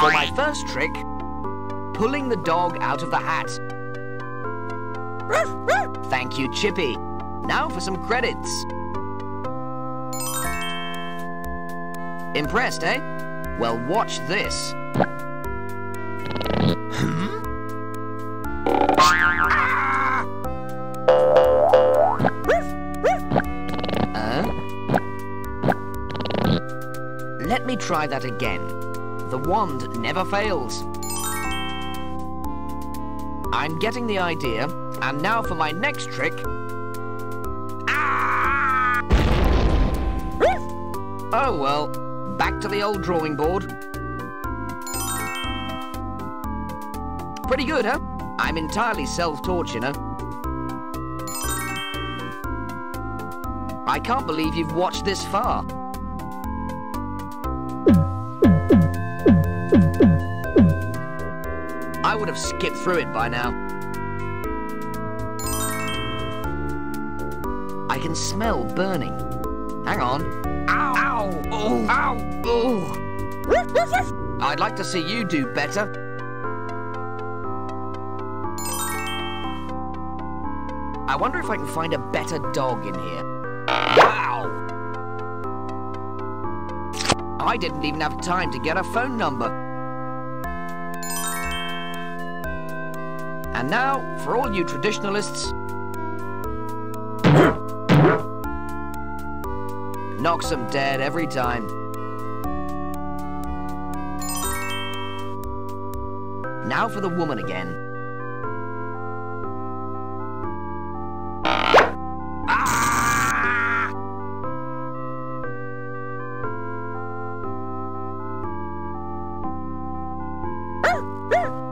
For my first trick, pulling the dog out of the hat. Thank you, Chippy. Now for some credits. Impressed, eh? Well, watch this. Try that again. The wand never fails. I'm getting the idea, and now for my next trick. Ah! Oh well, back to the old drawing board. Pretty good, huh? I'm entirely self-taught, you know. I can't believe you've watched this far. Would have skipped through it by now. I can smell burning. Hang on. Ow! Ow! Oh! Ow! Oh! I'd like to see you do better. I wonder if I can find a better dog in here. Wow! I didn't even have time to get a phone number. And now, for all you traditionalists, knocks them dead every time. Now for the woman again.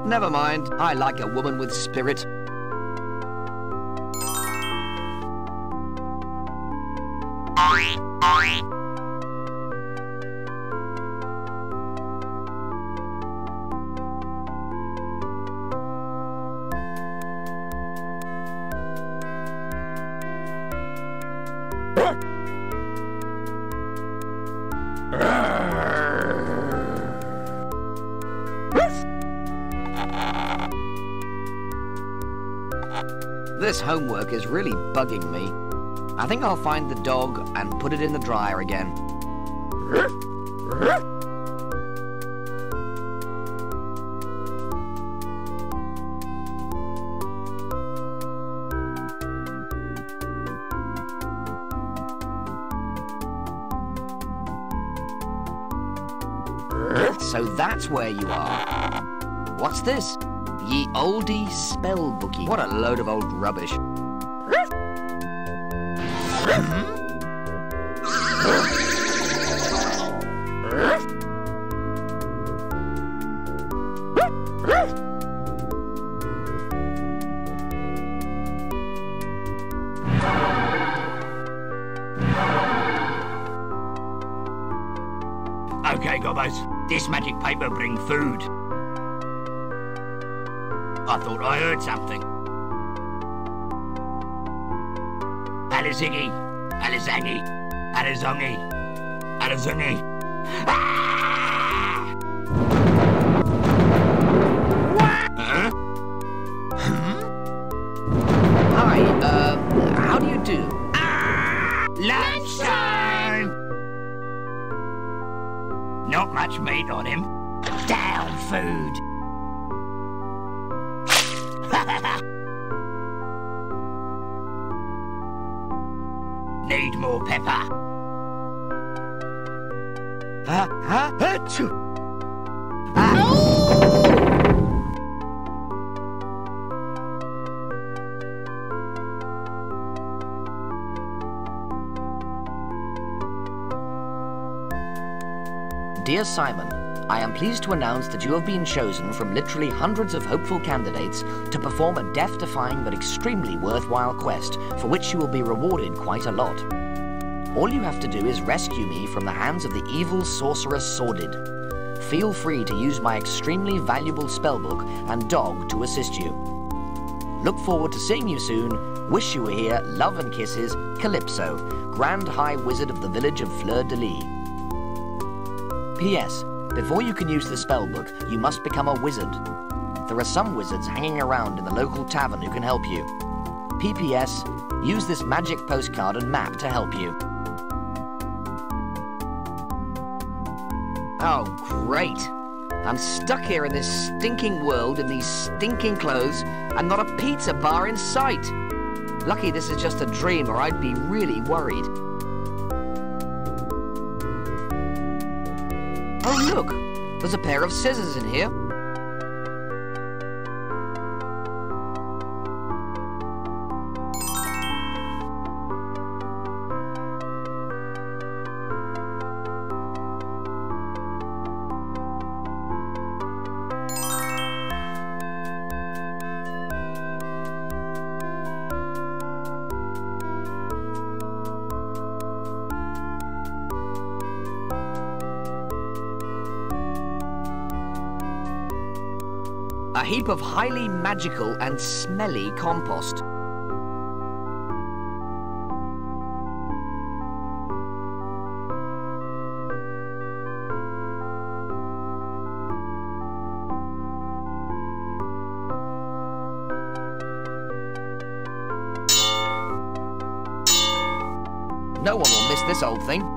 Never mind. I like a woman with spirit. Homework is really bugging me. I think I'll find the dog and put it in the dryer again. So that's where you are. What's this? Ye oldie spell bookie. What a load of old rubbish. Alizungi. Ah! Huh? Hi, uh, how do you do? Ah! Lunchtime! Not much meat on him. Down food. Need more pepper. Dear Simon, I am pleased to announce that you have been chosen from literally hundreds of hopeful candidates to perform a death-defying but extremely worthwhile quest for which you will be rewarded quite a lot. All you have to do is rescue me from the hands of the evil sorcerer Sordid. Feel free to use my extremely valuable spellbook and dog to assist you. Look forward to seeing you soon. Wish you were here. Love and kisses. Calypso, Grand High Wizard of the village of Fleur de Lis. P.S. Before you can use the spellbook, you must become a wizard. There are some wizards hanging around in the local tavern who can help you. P.P.S. Use this magic postcard and map to help you. Great. I'm stuck here in this stinking world in these stinking clothes and not a pizza bar in sight. Lucky this is just a dream or I'd be really worried. Oh, look! There's a pair of scissors in here. Of highly magical and smelly compost. No one will miss this old thing.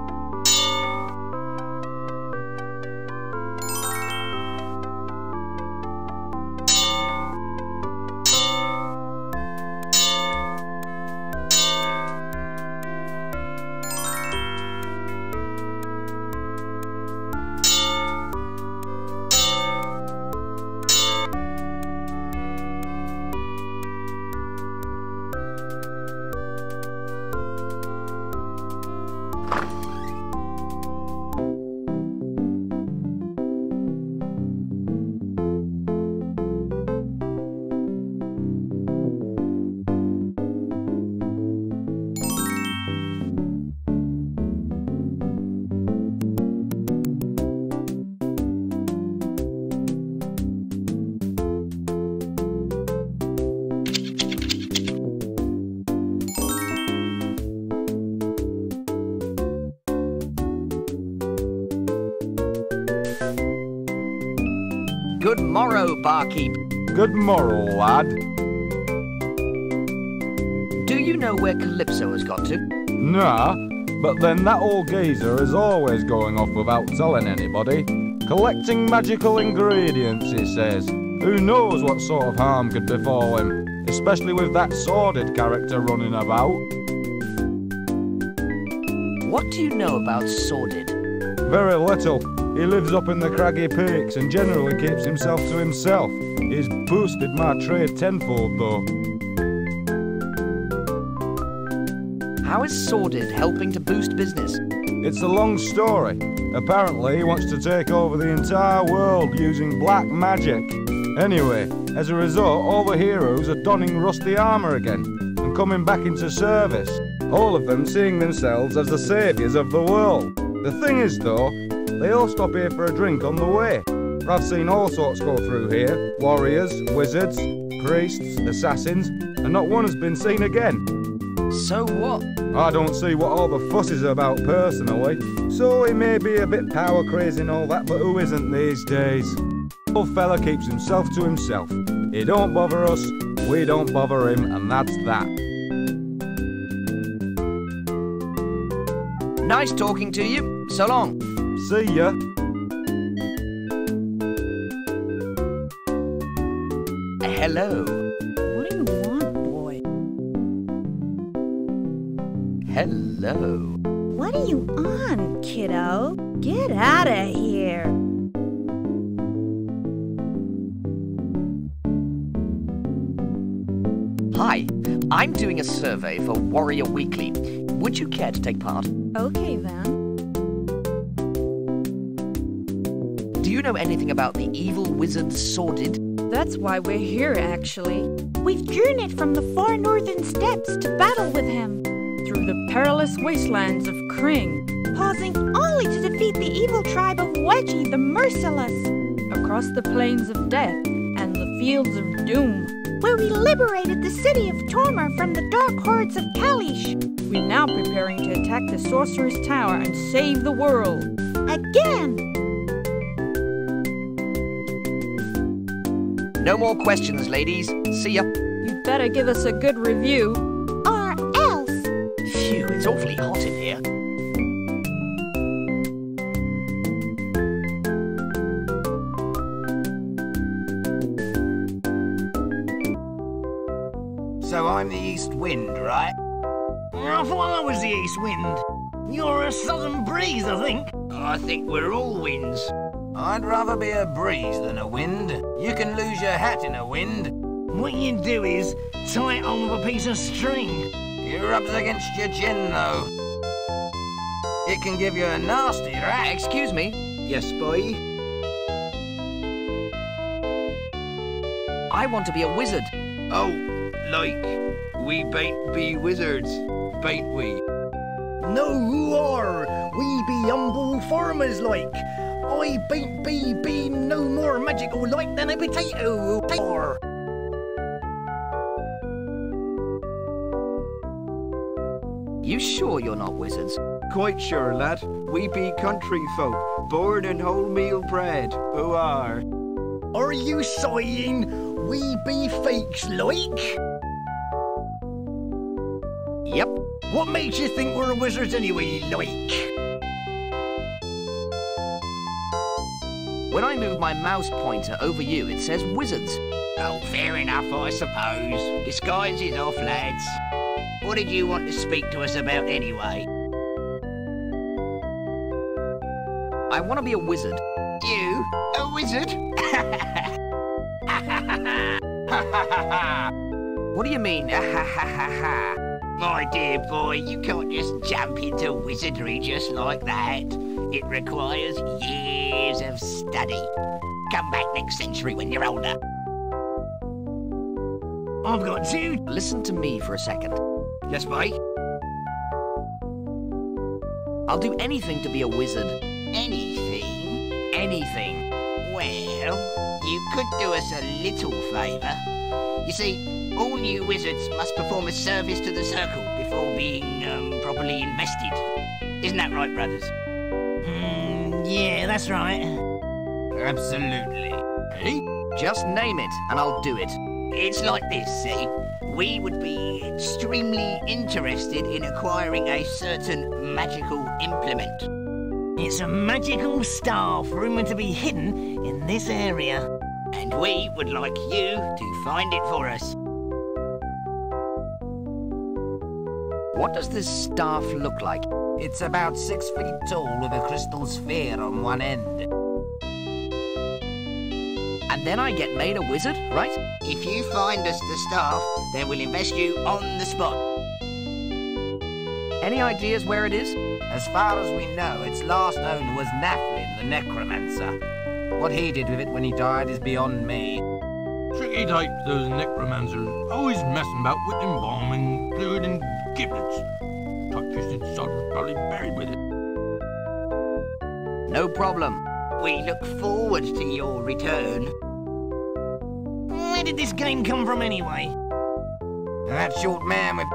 Good moral, lad. Do you know where Calypso has got to? Nah, but then that old geezer is always going off without telling anybody. Collecting magical ingredients, he says. Who knows what sort of harm could befall him, especially with that sordid character running about. What do you know about Sordid? Very little. He lives up in the craggy peaks and generally keeps himself to himself. He's boosted my trade tenfold, though. How is Sordid helping to boost business? It's a long story. Apparently, he wants to take over the entire world using black magic. Anyway, as a result, all the heroes are donning rusty armour again and coming back into service. All of them seeing themselves as the saviours of the world. The thing is, though, they all stop here for a drink on the way. I've seen all sorts go through here warriors, wizards, priests, assassins, and not one has been seen again. So what? I don't see what all the fuss is about personally. So he may be a bit power crazy and all that, but who isn't these days? Old fella keeps himself to himself. He don't bother us, we don't bother him, and that's that. Nice talking to you. So long. See ya. Hello. What do you want, boy? Hello. What are you on, kiddo? Get out of here. Hi. I'm doing a survey for Warrior Weekly. Would you care to take part? Okay, then. Do you know anything about the evil wizard Sordid? That's why we're here, actually. We've journeyed from the far northern steppes to battle with him, Through the perilous wastelands of Kring, pausing only to defeat the evil tribe of Wedgie the Merciless, across the plains of death and the fields of doom. where we liberated the city of Tormar from the dark hordes of Kalish. We're now preparing to attack the Sorcerer's Tower and save the world. Again! No more questions, ladies. See ya. You'd better give us a good review. Or else. Phew, it's awfully hot in here. So I'm the east wind, right? I thought I was the east wind. You're a southern breeze, I think. I think we're all winds. I'd rather be a breeze than a wind. You can lose your hat in a wind. What you do is tie it on with a piece of string. It rubs against your chin, though. It can give you a nasty rack. Excuse me. Yes, boy? I want to be a wizard. Oh, like, we bain't be wizards, bain't we? No, who are? We be humble farmers like. I bain't be be no more magical oh, like than a potato. Or You sure you're not wizards? Quite sure, lad. We be country folk, born in wholemeal bread, who are. are you saying we be fakes like? Yep. What makes you think we're wizards anyway, like? When I move my mouse pointer over you, it says wizards. Oh, fair enough, I suppose. Disguise is off, lads. What did you want to speak to us about anyway? I want to be a wizard. You? A wizard? What do you mean? Ha ha ha ha. My dear boy, you can't just jump into wizardry just like that. It requires years of study. Come back next century when you're older. I've got two. Listen to me for a second. Yes, boy? I'll do anything to be a wizard. Anything? Anything. Well, you could do us a little favour. You see, all new wizards must perform a service to the circle before being um, properly invested. Isn't that right, brothers? Yeah, that's right. Absolutely. Eh? Just name it, and I'll do it. It's like this, see? We would be extremely interested in acquiring a certain magical implement. It's a magical staff rumored to be hidden in this area. And we would like you to find it for us. What does this staff look like? It's about six feet tall with a crystal sphere on one end. And then I get made a wizard, right? If you find us the staff, then we'll invest you on the spot. Any ideas where it is? As far as we know, its last owner was Nathlin, the necromancer. What he did with it when he died is beyond me. Tricky type, those necromancers. Always messing about with embalming fluid and giblets. Probably buried with it. No problem. We look forward to your return. Where did this game come from anyway? That short man with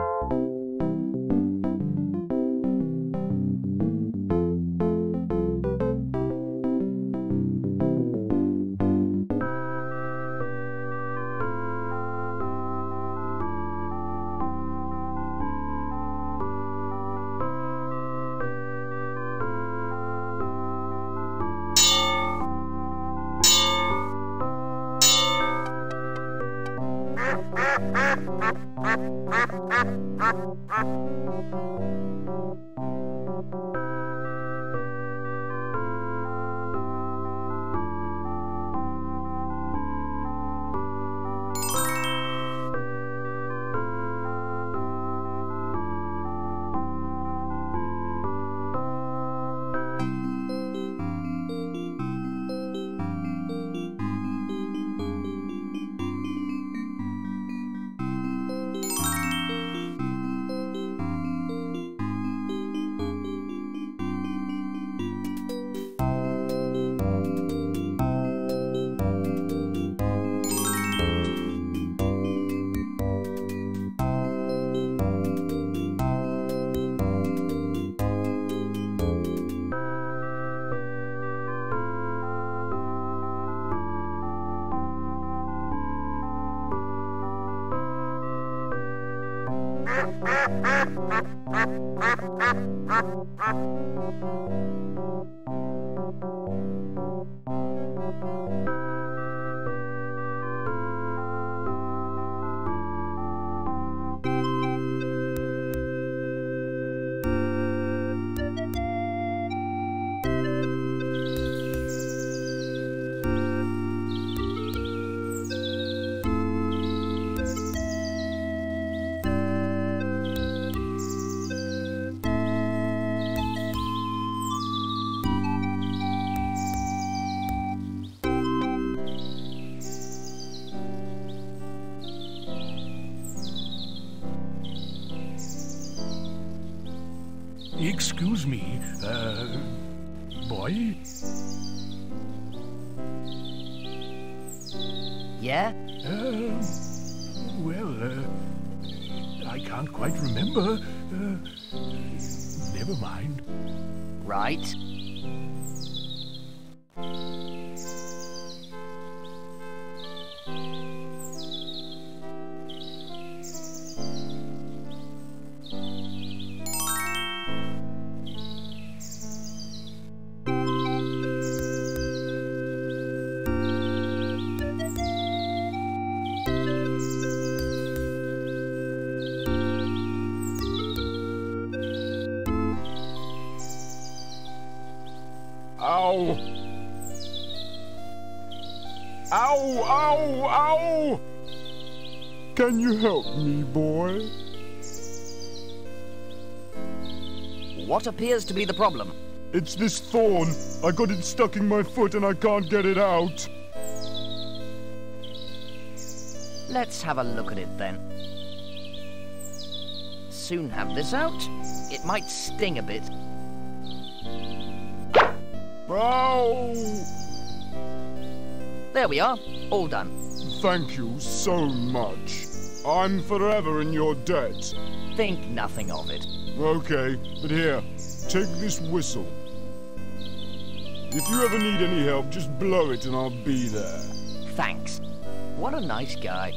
What appears to be the problem? It's this thorn. I got it stuck in my foot and I can't get it out. Let's have a look at it then. Soon have this out. It might sting a bit. Ow! There we are. All done. Thank you so much. I'm forever in your debt. Think nothing of it. Okay, but here, take this whistle. If you ever need any help, just blow it and I'll be there. Thanks. What a nice guy.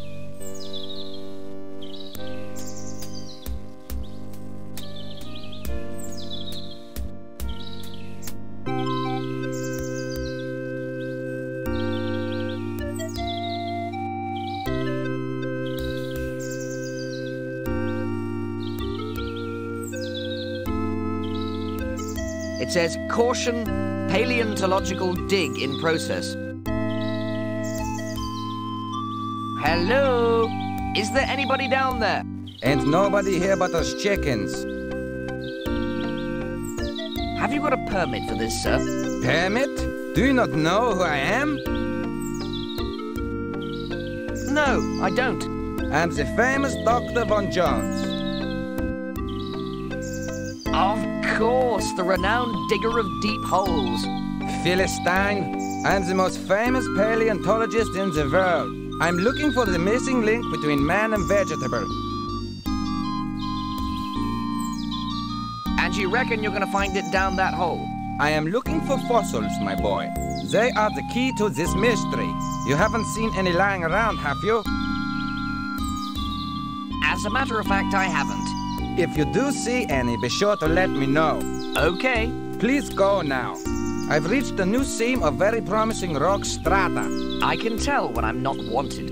Says, caution, paleontological dig in process. Hello? Is there anybody down there? Ain't nobody here but us chickens. Have you got a permit for this, sir? Permit? Do you not know who I am? No, I don't. I'm the famous Dr. Von Jones. The renowned digger of deep holes. Philistine, I'm the most famous paleontologist in the world. I'm looking for the missing link between man and vegetable. And you reckon you're gonna find it down that hole? I am looking for fossils, my boy. They are the key to this mystery. You haven't seen any lying around, have you? As a matter of fact, I haven't. If you do see any, be sure to let me know. Okay. Please go now. I've reached a new seam of very promising rock strata. I can tell when I'm not wanted.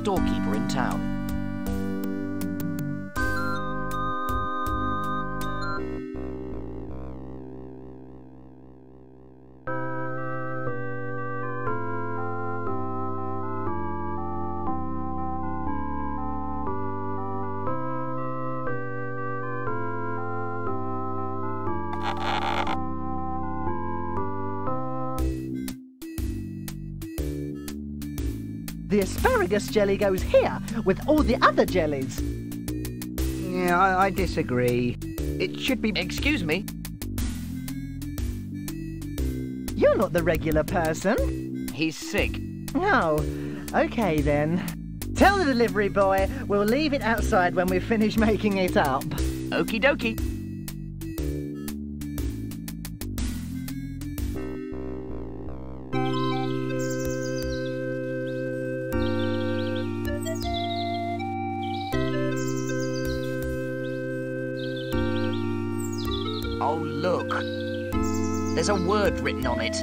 Storekeeper in town. Asparagus jelly goes here with all the other jellies. Yeah, I, I disagree. It should be. Excuse me? You're not the regular person. He's sick. No. Okay then. Tell the delivery boy we'll leave it outside when we finish making it up. Okie dokie. Word written on it.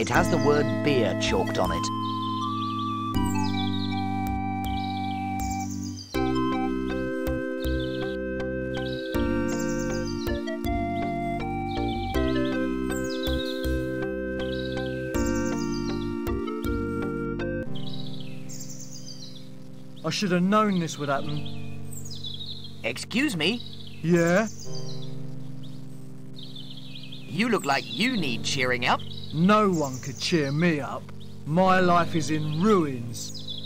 It has the word beer chalked on it. I should have known this would happen. Excuse me? Yeah? You look like you need cheering up. No one could cheer me up. My life is in ruins.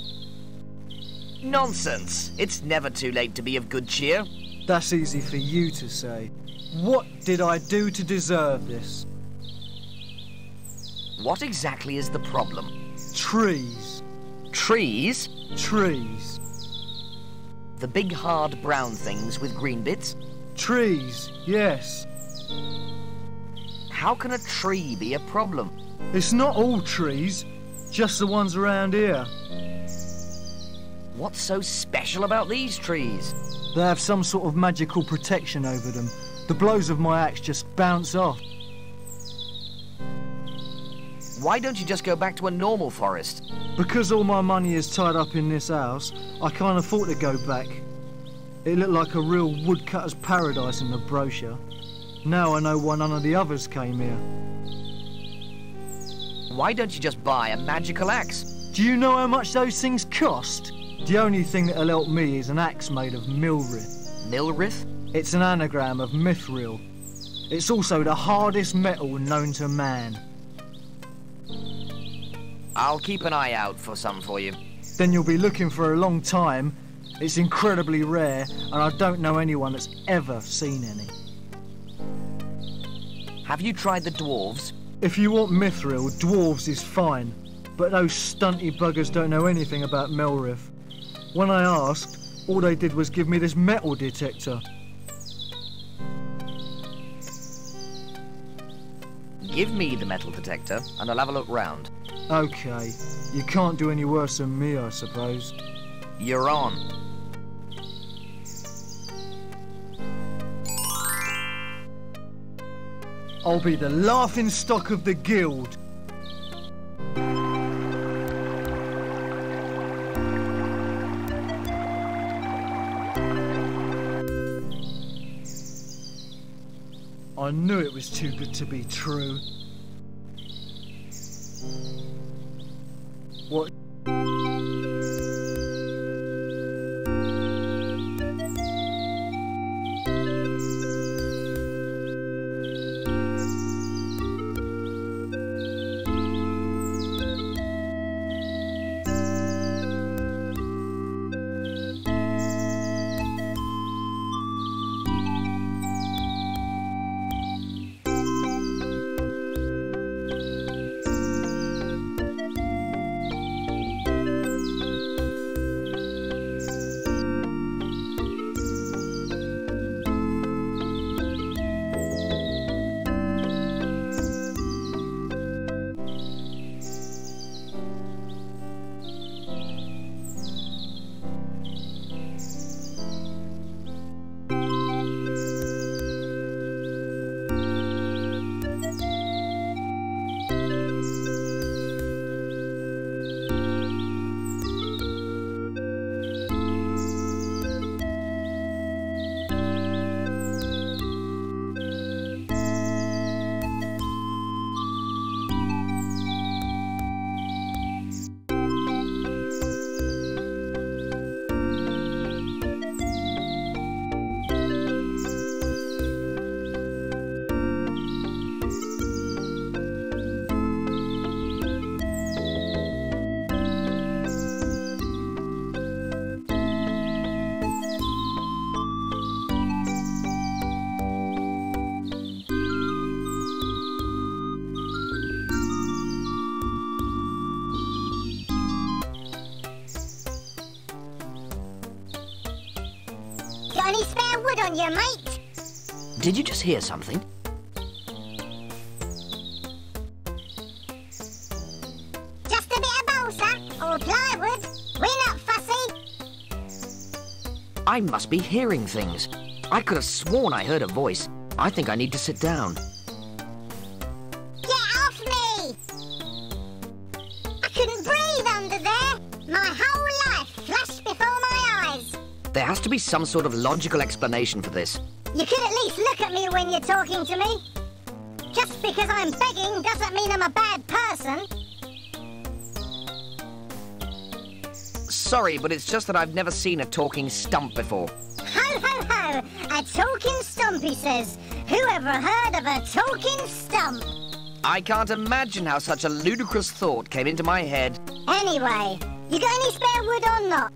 Nonsense. It's never too late to be of good cheer. That's easy for you to say. What did I do to deserve this? What exactly is the problem? Trees. Trees? Trees. The big hard brown things with green bits? Trees, yes. How can a tree be a problem? It's not all trees, just the ones around here. What's so special about these trees? They have some sort of magical protection over them. The blows of my axe just bounce off. Why don't you just go back to a normal forest? Because all my money is tied up in this house, I can't afford to go back. It looked like a real woodcutter's paradise in the brochure. Now I know why none of the others came here. Why don't you just buy a magical axe? Do you know how much those things cost? The only thing that'll help me is an axe made of Milrith. Milrith? It's an anagram of Mithril. It's also the hardest metal known to man. I'll keep an eye out for some for you. Then you'll be looking for a long time. It's incredibly rare, and I don't know anyone that's ever seen any. Have you tried the dwarves? If you want Mithril, dwarves is fine. But those stunty buggers don't know anything about Milrith. When I asked, all they did was give me this metal detector. Give me the metal detector and I'll have a look round. Okay, you can't do any worse than me, I suppose. You're on. I'll be the laughing stock of the guild. I knew it was too good to be true. What? Did you just hear something? Just a bit of balsa or plywood. We're not fussy. I must be hearing things. I could have sworn I heard a voice. I think I need to sit down. Get off me! I couldn't breathe under there. My whole life flashed before my eyes. There has to be some sort of logical explanation for this. You could at least look at me when you're talking to me. Just because I'm begging doesn't mean I'm a bad person. Sorry, but it's just that I've never seen a talking stump before. Ho ho ho! A talking stump, he says. Who ever heard of a talking stump? I can't imagine how such a ludicrous thought came into my head. Anyway, you got any spare wood or not?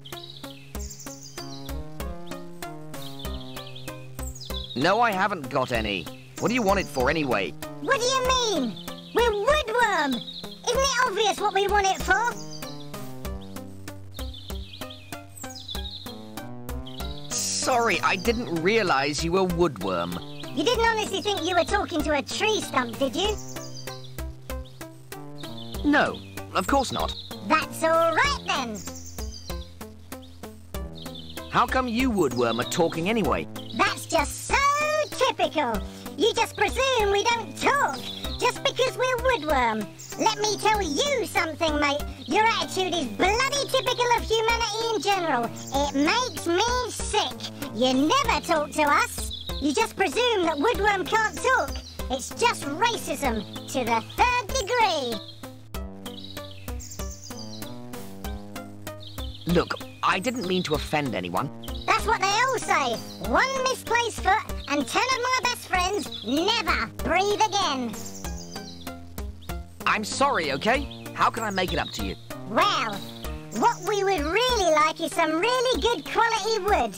No, I haven't got any. What do you want it for anyway? What do you mean? We're woodworm! Isn't it obvious what we want it for? Sorry, I didn't realize you were woodworm. You didn't honestly think you were talking to a tree stump, did you? No, of course not. That's all right then. How come you woodworm are talking anyway? That's just so typical. You just presume we don't talk just because we're woodworm. Let me tell you something, mate. Your attitude is bloody typical of humanity in general. It makes me sick. You never talk to us. You just presume that woodworm can't talk. It's just racism to the third degree. Look, I didn't mean to offend anyone. That's what they all say. One misplaced foot and ten of my best friends never breathe again. I'm sorry, okay? How can I make it up to you? Well, what we would really like is some really good quality wood.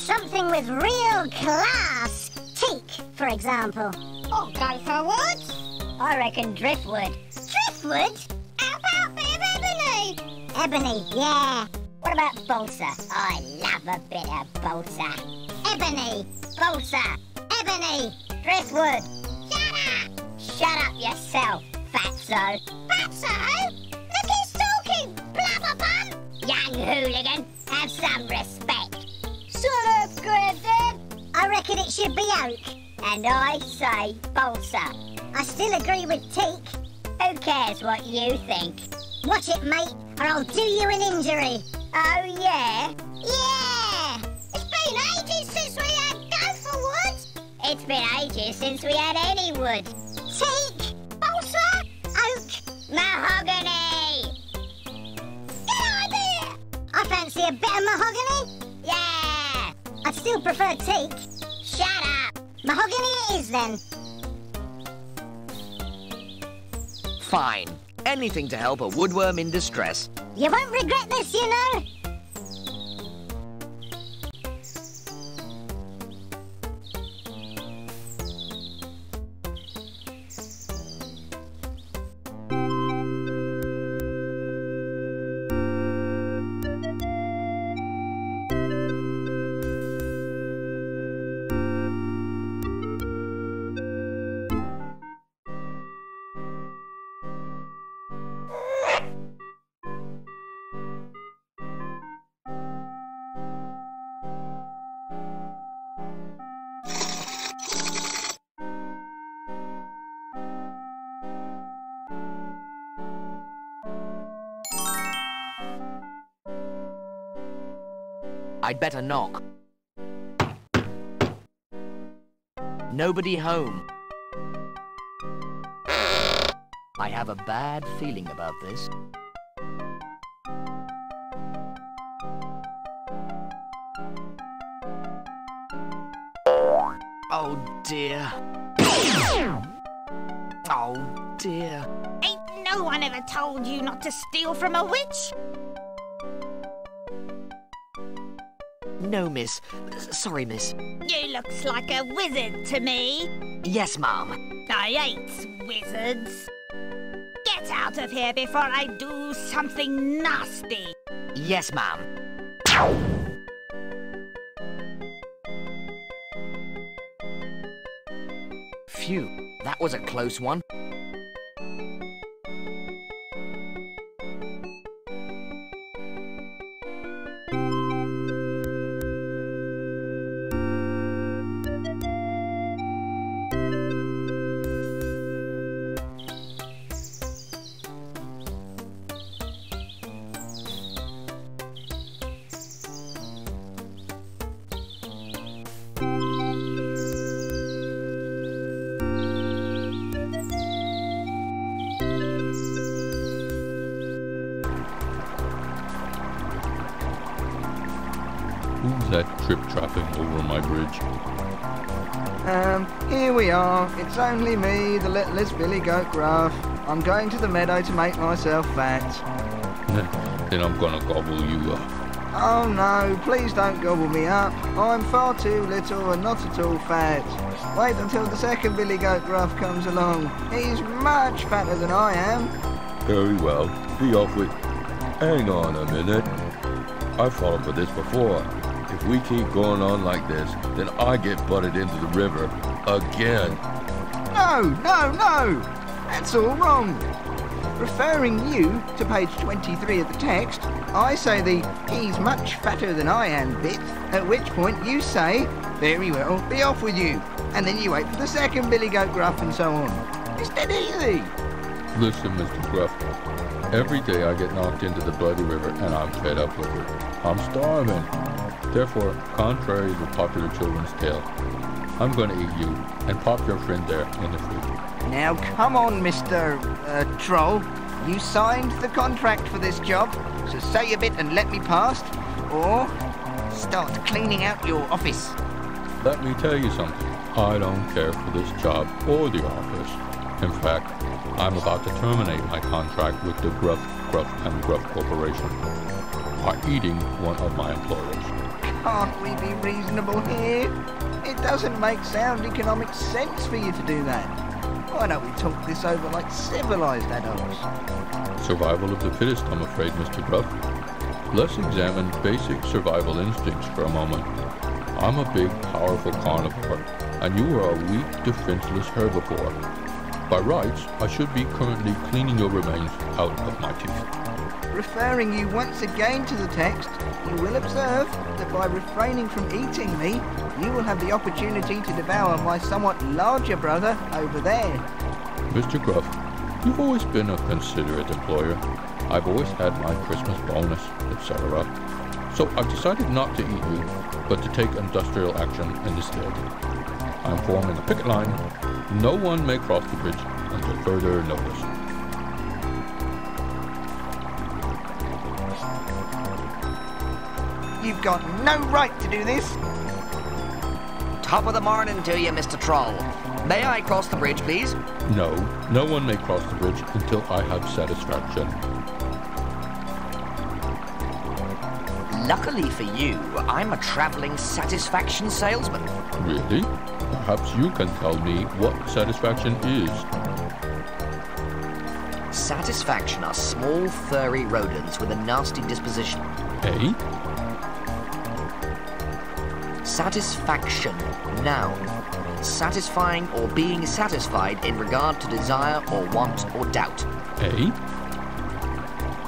Something with real class. Teak, for example. Or gopher wood. I reckon driftwood. Driftwood? How about bit of ebony? Ebony, yeah. What about balsa? I love a bit of balsa. Ebony, balsa, ebony, driftwood. Shut up! Shut up yourself, fatso. Fatso? Look who's talking, blubberbum! Young hooligan, have some respect. Shut up, Granddad. I reckon it should be oak. And I say balsa. I still agree with teak. Who cares what you think? Watch it, mate, or I'll do you an injury. Oh, yeah? Yeah! It's been ages since we had gopher wood. It's been ages since we had any wood. Teak, balsa, oak, mahogany. Good idea! I fancy a bit of mahogany. Yeah! I'd still prefer teak. Shut up! Mahogany it is then. Fine. Anything to help a woodworm in distress. You won't regret this, you know. I'd better knock. Nobody home. I have a bad feeling about this. Oh dear. Oh dear. Ain't no one ever told you not to steal from a witch? No, miss. Sorry, miss. You looks like a wizard to me. Yes, ma'am. I hate wizards. Get out of here before I do something nasty. Yes, ma'am. Phew, that was a close one. Trip trapping over my bridge? Um, here we are. It's only me, the littlest Billy Goat Gruff. I'm going to the meadow to make myself fat. then I'm gonna gobble you up. Oh no, please don't gobble me up. I'm far too little and not at all fat. Wait until the second Billy Goat Gruff comes along. He's much fatter than I am. Very well. Be off with. Hang on a minute. I've fallen for this before. If we keep going on like this, then I get butted into the river again. No, no, no! That's all wrong. Referring you to page 23 of the text, I say the he's much fatter than I am bit, at which point you say, very well, be off with you. And then you wait for the second Billy Goat Gruff and so on. It's dead easy. Listen, Mr. Gruff. Every day I get knocked into the bloody river and I'm fed up with it. I'm starving. Therefore, contrary to popular children's tale, I'm going to eat you and pop your friend there in the food. Now come on, Mr. Uh, Troll. You signed the contract for this job, so say a bit and let me past, or start cleaning out your office. Let me tell you something. I don't care for this job or the office. In fact, I'm about to terminate my contract with the Gruff, Gruff, and Gruff Corporation by eating one of my employers. Can't we be reasonable here? It doesn't make sound economic sense for you to do that. Why don't we talk this over like civilized adults? Survival of the fittest, I'm afraid, Mr. Gruff. Let's examine basic survival instincts for a moment. I'm a big, powerful carnivore, and you are a weak, defenseless herbivore. By rights, I should be currently cleaning your remains out of my teeth. Referring you once again to the text, you will observe that by refraining from eating me, you will have the opportunity to devour my somewhat larger brother over there. Mr. Gruff, you've always been a considerate employer. I've always had my Christmas bonus, etc. So I've decided not to eat you, but to take industrial action instead. I'm forming a picket line. No one may cross the bridge until further notice. You've got no right to do this. Top of the morning to you, Mr. Troll. May I cross the bridge, please? No, no one may cross the bridge until I have satisfaction. Luckily for you, I'm a traveling satisfaction salesman. Really? Perhaps you can tell me what satisfaction is. Satisfaction are small, furry rodents with a nasty disposition. Eh? Satisfaction, noun. Satisfying or being satisfied in regard to desire or want or doubt. Eh?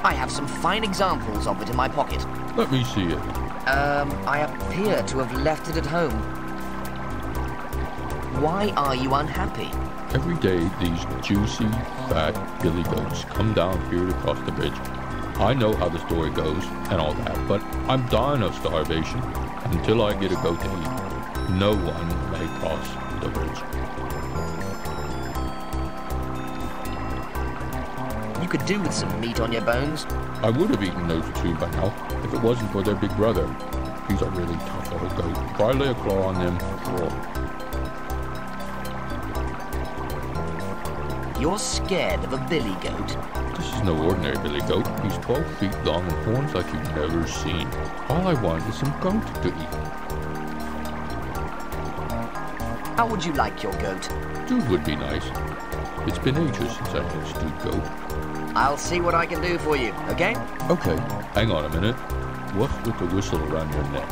I have some fine examples of it in my pocket. Let me see it. Um, I appear to have left it at home. Why are you unhappy? Every day, these juicy, fat billy goats come down here to cross the bridge. I know how the story goes and all that, but I'm dying of starvation. Until I get a goat to eat, no one may cross the bridge. You could do with some meat on your bones. I would have eaten those two by now if it wasn't for their big brother. He's a really tough old goat. Try lay a claw on them. You're scared of a billy goat? This is no ordinary billy goat. He's 12 feet long and horns like you've never seen. All I want is some goat to eat. How would you like your goat? Dude would be nice. It's been ages since I've had a stewed goat. I'll see what I can do for you, okay? Okay, hang on a minute. What's with the whistle around your neck?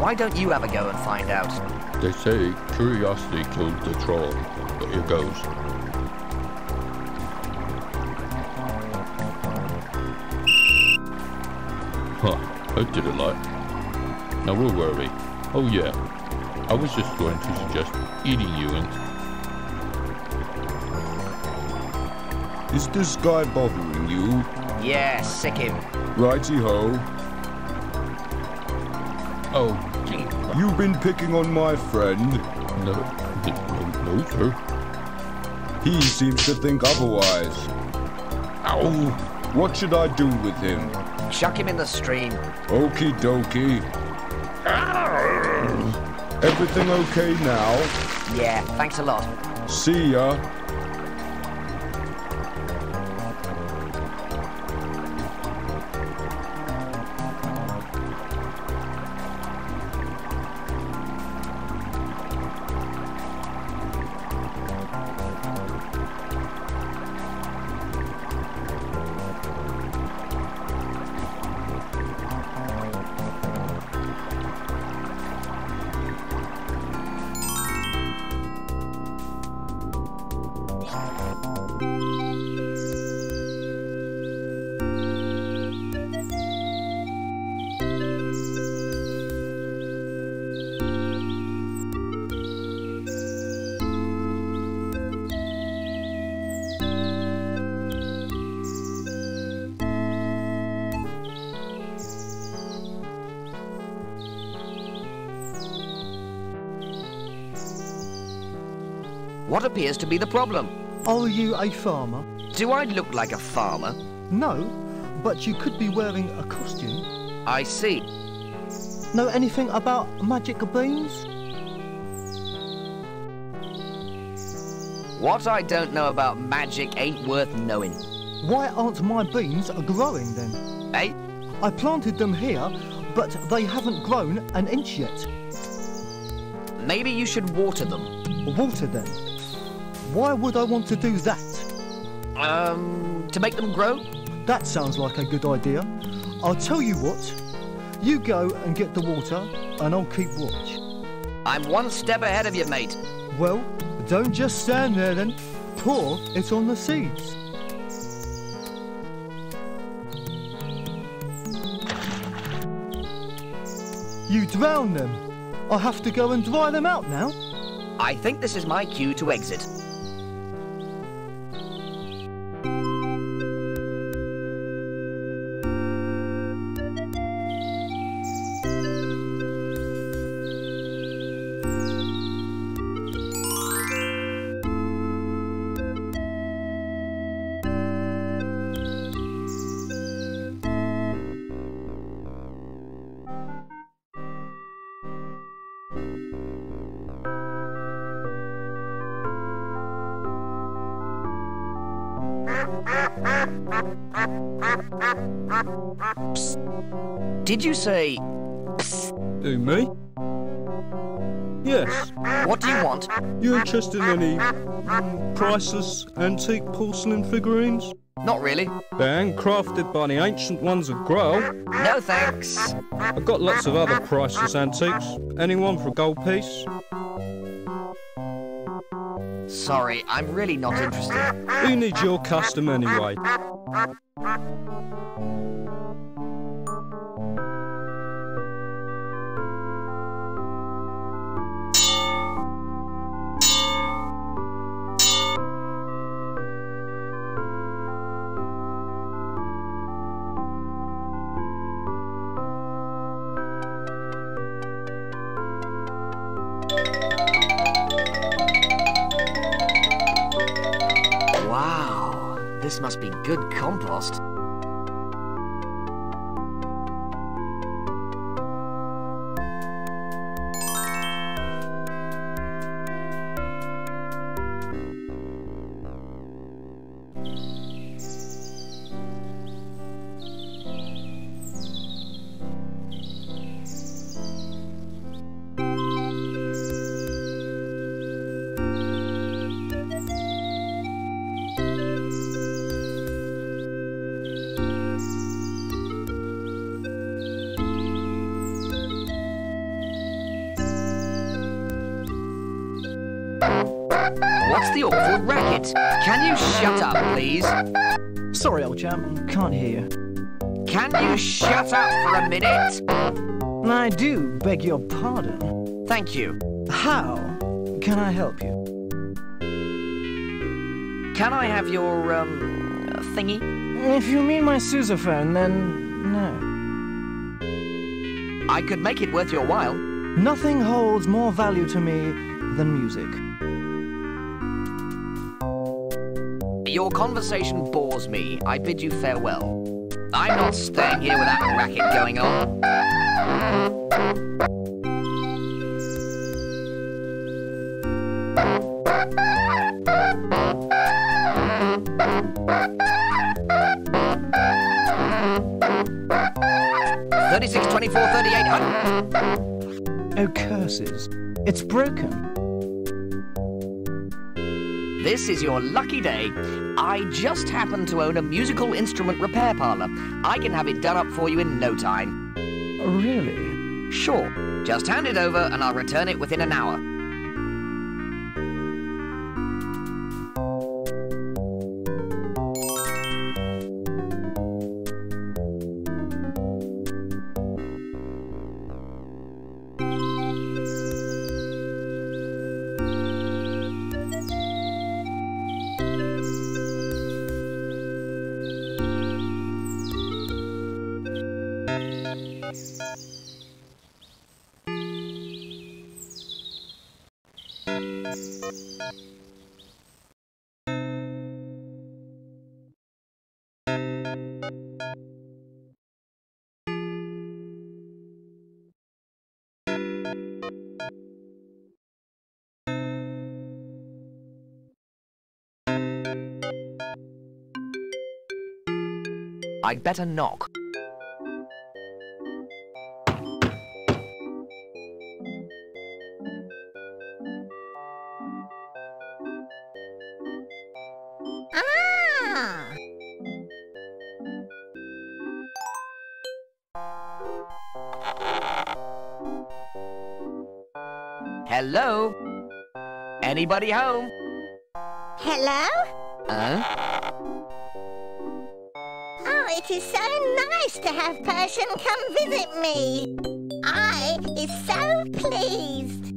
Why don't you have a go and find out? They say curiosity killed the troll, but here goes. I did it like. Now we'll worry. Oh yeah, I was just going to suggest eating you and... Is this guy bothering you? Yeah, sic him. Righty ho. Oh, gee. You've been picking on my friend. No, no, no, sir. He seems to think otherwise. Ow! What should I do with him? Chuck him in the stream. Okie dokie. Everything okay now? Yeah, thanks a lot. See ya. Appears to be the problem? Are you a farmer? Do I look like a farmer? No, but you could be wearing a costume. I see. Know anything about magic beans? What I don't know about magic ain't worth knowing. Why aren't my beans growing then? Eh? I planted them here, but they haven't grown an inch yet. Maybe you should water them. Water them? Why would I want to do that? Um, to make them grow? That sounds like a good idea. I'll tell you what. You go and get the water, and I'll keep watch. I'm one step ahead of you, mate. Well, don't just stand there then. Pour it on the seeds. You drown them. I'll have to go and dry them out now. I think this is my cue to exit. Did you say... Who, me? Yes. What do you want? You interested in any priceless antique porcelain figurines? Not really. They're handcrafted by the ancient ones of Grail. No thanks. I've got lots of other priceless antiques. Anyone for a gold piece? Sorry, I'm really not interested. Who needs your custom anyway? Wow, this must be good compost. Can't hear you. Can you shut up for a minute? I do beg your pardon. Thank you. How can I help you? Can I have your, um, thingy? If you mean my sousaphone, then no. I could make it worth your while. Nothing holds more value to me than music. Your conversation bores me. I bid you farewell. I'm not staying here with that racket going on. Thirty-six, twenty-four, thirty-eight hundred. Oh, curses. It's broken. This is your lucky day. I just happen to own a musical instrument repair parlor. I can have it done up for you in no time. Really? Sure. Just hand it over and I'll return it within an hour. I'd better knock. Ah! Hello? Anybody home? Hello? Huh? To have Persian come visit me. I is so pleased.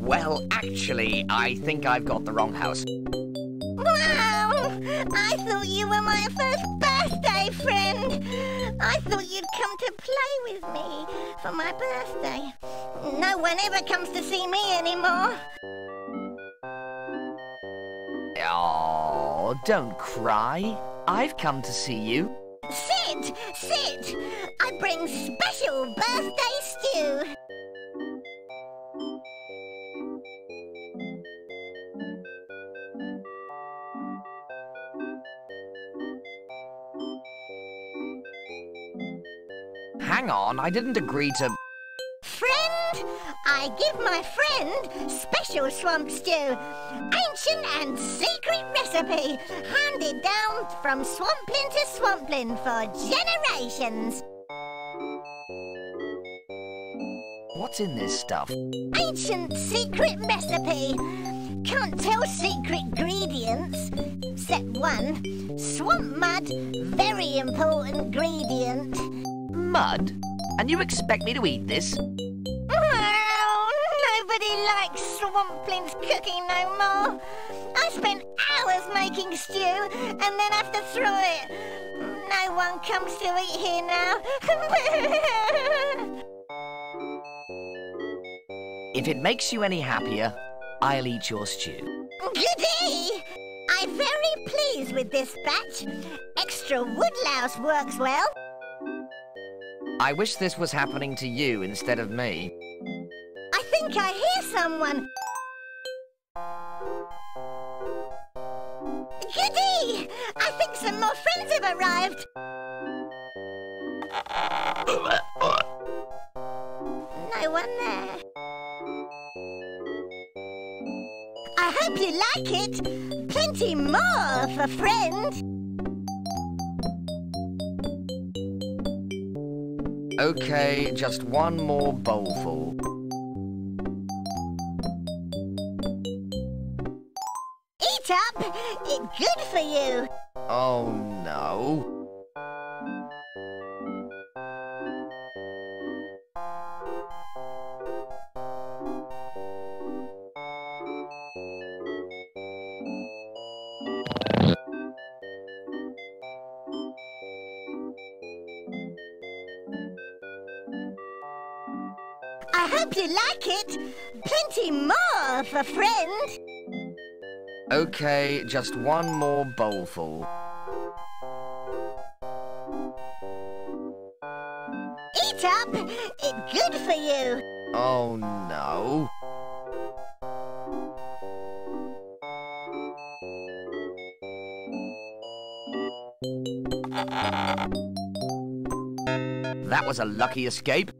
Well, actually, I think I've got the wrong house. Wow! I thought you were my first birthday friend. I thought you'd come to play with me for my birthday. No one ever comes to see me anymore. Oh, don't cry. I've come to see you. Hang on, I didn't agree to... Friend, I give my friend special swamp stew. Ancient and secret recipe, handed down from swamplin to swamplin for generations. What's in this stuff? Ancient secret recipe. Can't tell secret ingredients. Step one, swamp mud, very important ingredient. Mud? And you expect me to eat this? Oh, nobody likes Swamplin's cooking no more. I spent hours making stew and then have to throw it. No one comes to eat here now. If it makes you any happier, I'll eat your stew. Goody! I'm very pleased with this batch. Extra woodlouse works well. I wish this was happening to you instead of me. I think I hear someone. Goody! I think some more friends have arrived. No one there. I hope you like it. Plenty more for friend. Okay, just one more bowlful. Eat up! Good for you! Oh, no. Hope you like it! Plenty more for friend! Okay, just one more bowlful. Eat up! It's good for you! Oh no. That was a lucky escape.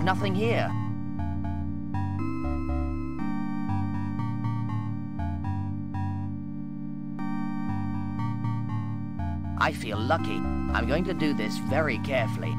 There's nothing here. I feel lucky. I'm going to do this very carefully.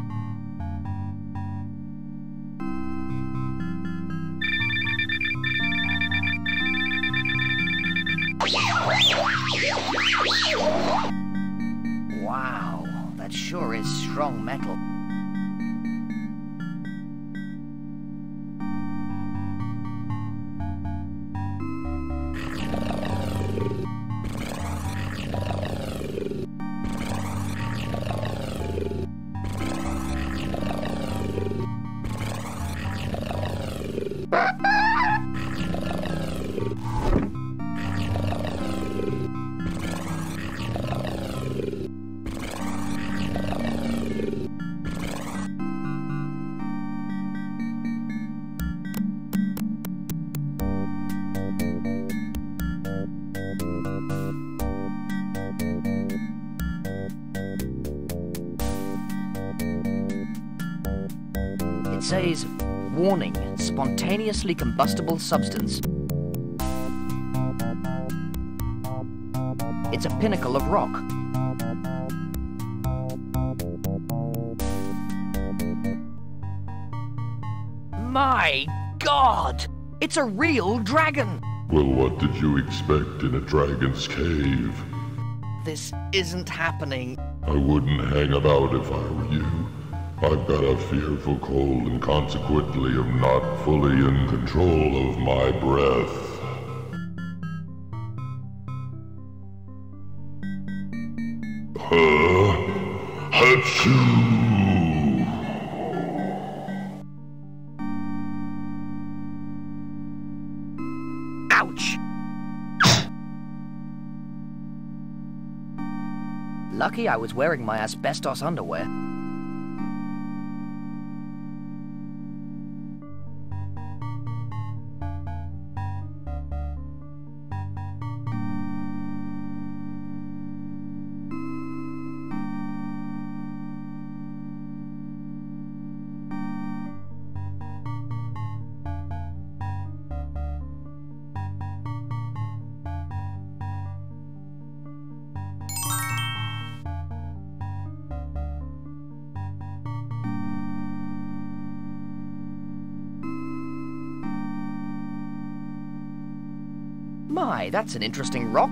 Spontaneously combustible substance. It's a pinnacle of rock. My God! It's a real dragon! Well, what did you expect in a dragon's cave? This isn't happening. I wouldn't hang about if I were you. I've got a fearful cold and consequently am not fully in control of my breath. Huh? Achoo! Ouch! Lucky I was wearing my asbestos underwear. That's an interesting rock.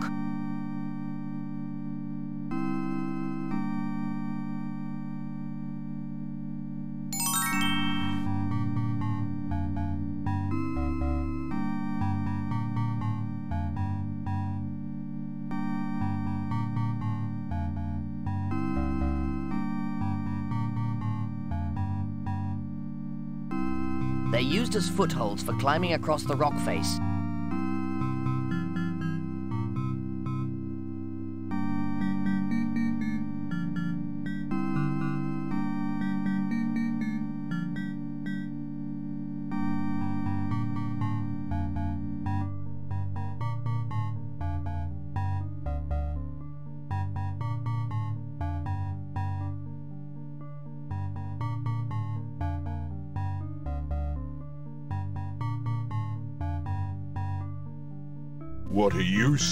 They're used as footholds for climbing across the rock face.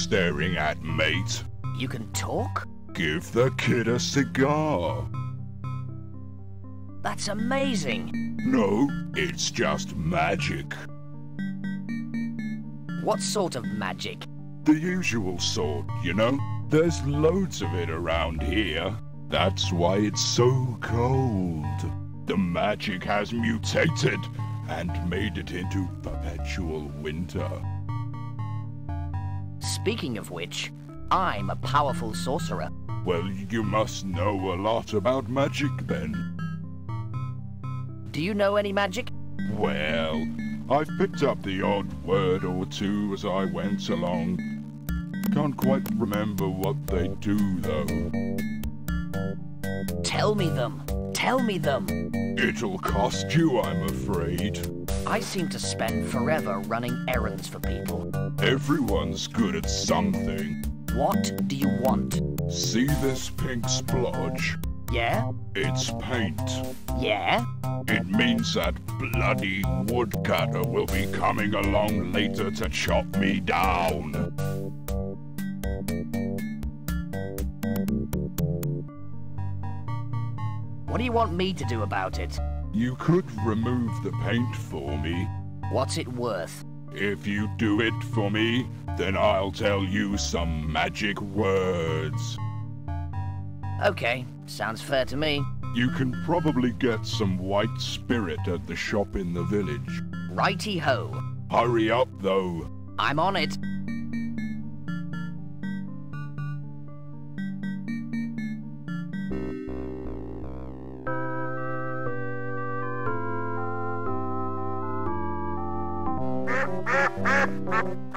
Staring at, mate? You can talk? Give the kid a cigar. That's amazing. No, it's just magic. What sort of magic? The usual sort, you know? There's loads of it around here. That's why it's so cold. The magic has mutated and made it into perpetual winter. Speaking of which, I'm a powerful sorcerer. Well, you must know a lot about magic then. Do you know any magic? Well, I've picked up the odd word or two as I went along. Can't quite remember what they do, though. Tell me them. Tell me them. It'll cost you, I'm afraid. I seem to spend forever running errands for people. Everyone's good at something. What do you want? See this pink splodge? Yeah? It's paint. Yeah? It means that bloody woodcutter will be coming along later to chop me down. What do you want me to do about it? You could remove the paint for me. What's it worth? If you do it for me, then I'll tell you some magic words. Okay, sounds fair to me. You can probably get some white spirit at the shop in the village. Righty-ho. Hurry up, though. I'm on it.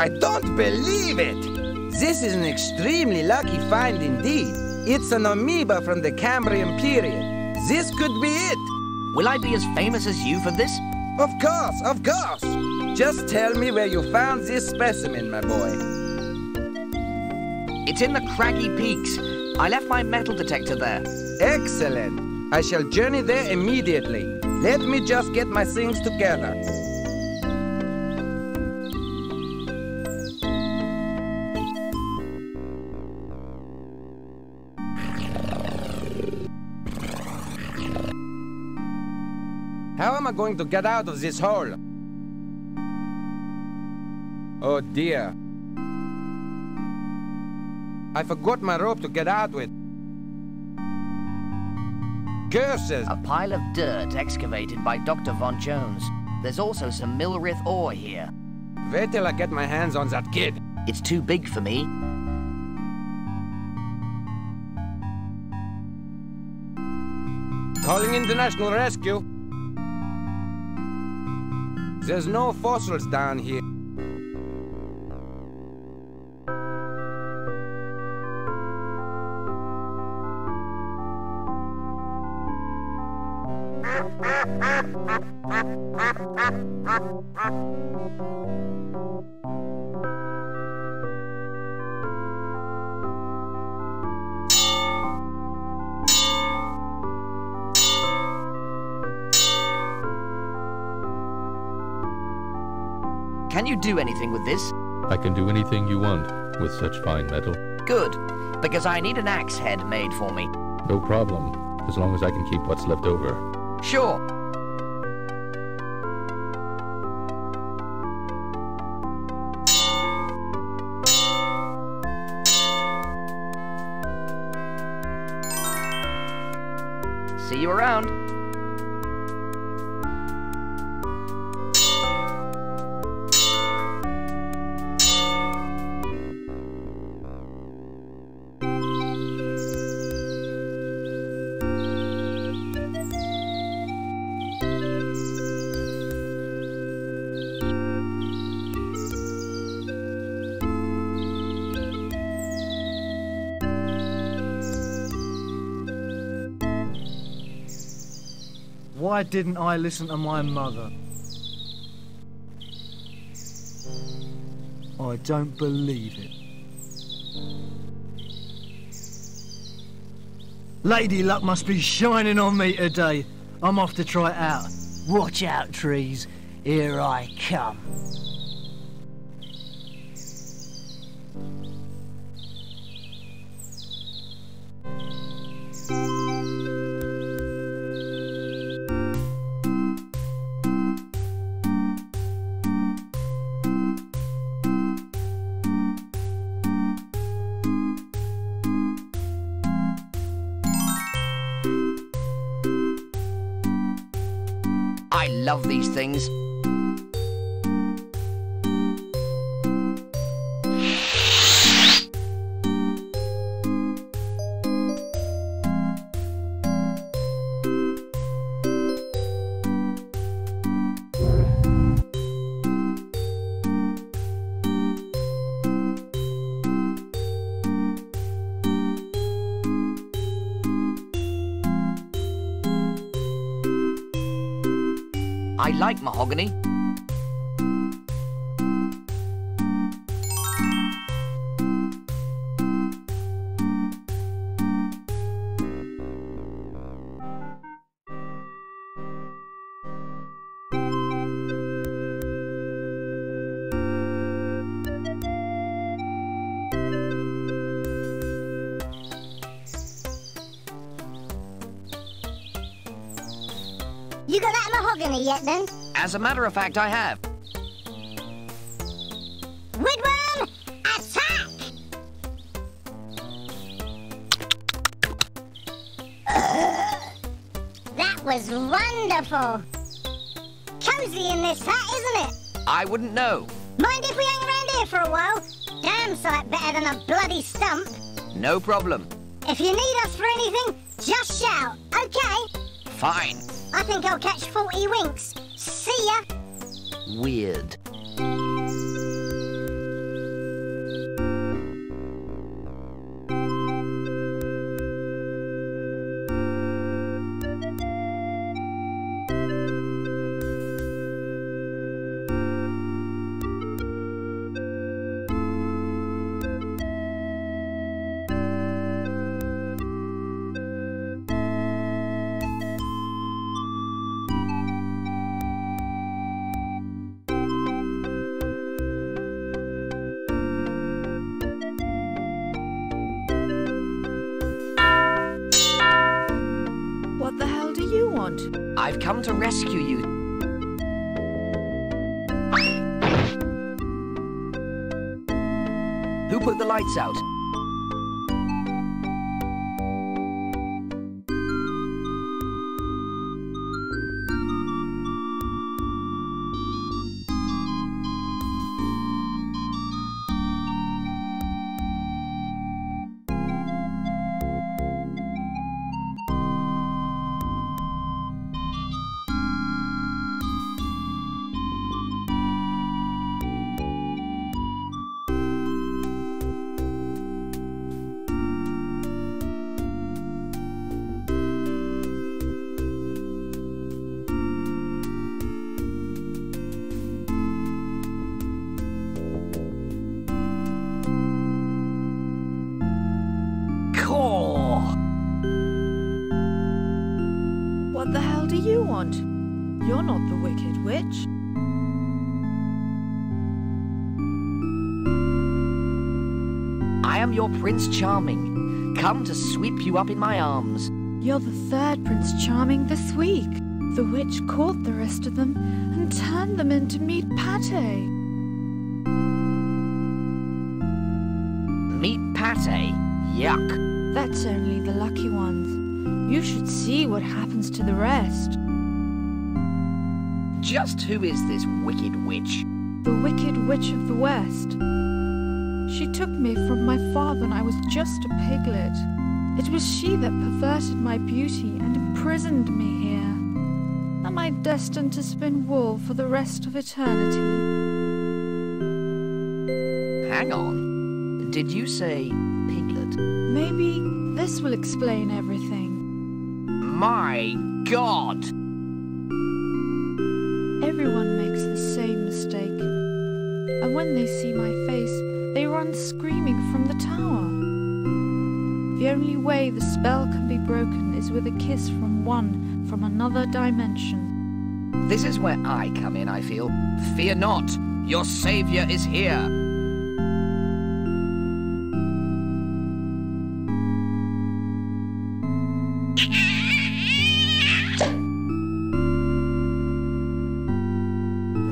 I don't believe it! This is an extremely lucky find indeed. It's an amoeba from the Cambrian period. This could be it. Will I be as famous as you for this? Of course, of course. Just tell me where you found this specimen, my boy. It's in the Craggy Peaks. I left my metal detector there. Excellent. I shall journey there immediately. Let me just get my things together. Going to get out of this hole? Oh dear. I forgot my rope to get out with. Curses! A pile of dirt excavated by Dr. Von Jones. There's also some Milrith ore here. Wait till I get my hands on that kid. It's too big for me. Calling International Rescue. There's no fossils down here. do anything with this? I can do anything you want with such fine metal. Good, because I need an axe head made for me. No problem, as long as I can keep what's left over. Sure. Why didn't I listen to my mother? I don't believe it. Lady luck must be shining on me today. I'm off to try it out. Watch out, trees. Here I come. Mahogany. You got that mahogany yet, then? As a matter of fact, I have. Woodworm, attack! that was wonderful. Cozy in this hat, isn't it? I wouldn't know. Mind if we hang around here for a while? Damn sight better than a bloody stump. No problem. If you need us for anything, just shout, okay? Fine. I think I'll catch 40 winks. See ya! Weird. Prince Charming, come to sweep you up in my arms. You're the third Prince Charming this week. The witch caught the rest of them and turned them into meat pate. Meat pate? Yuck. That's only the lucky ones. You should see what happens to the rest. Just who is this wicked witch? The Wicked Witch of the West. She took me from my father when I was just a piglet. It was she that perverted my beauty and imprisoned me here. Am I destined to spin wool for the rest of eternity? Hang on. Did you say piglet? Maybe this will explain everything. My god! Broken is with a kiss from one from another dimension. This is where I come in, I feel. Fear not, your savior is here.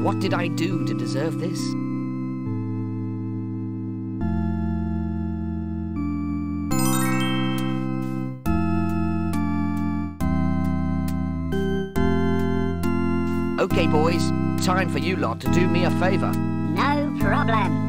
What did I do to deserve this? Time for you lot to do me a favor. No problem.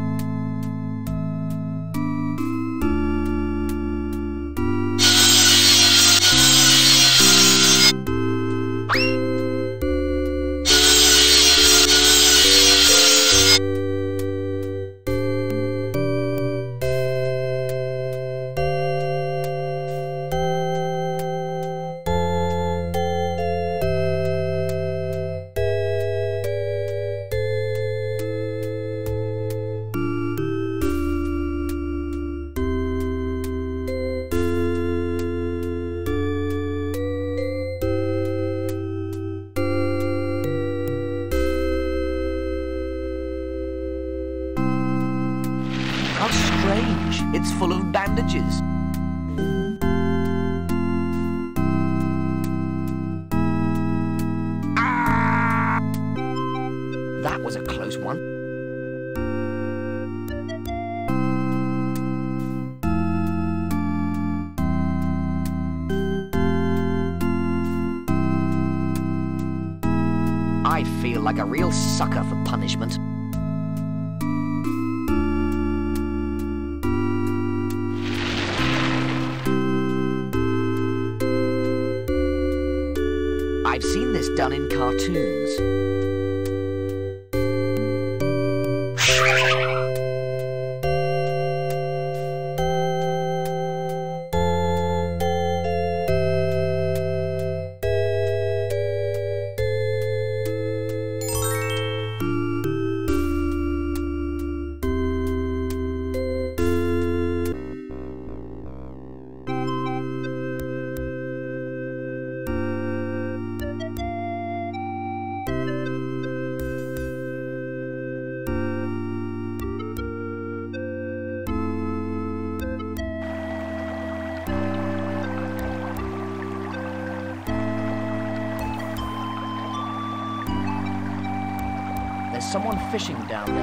Down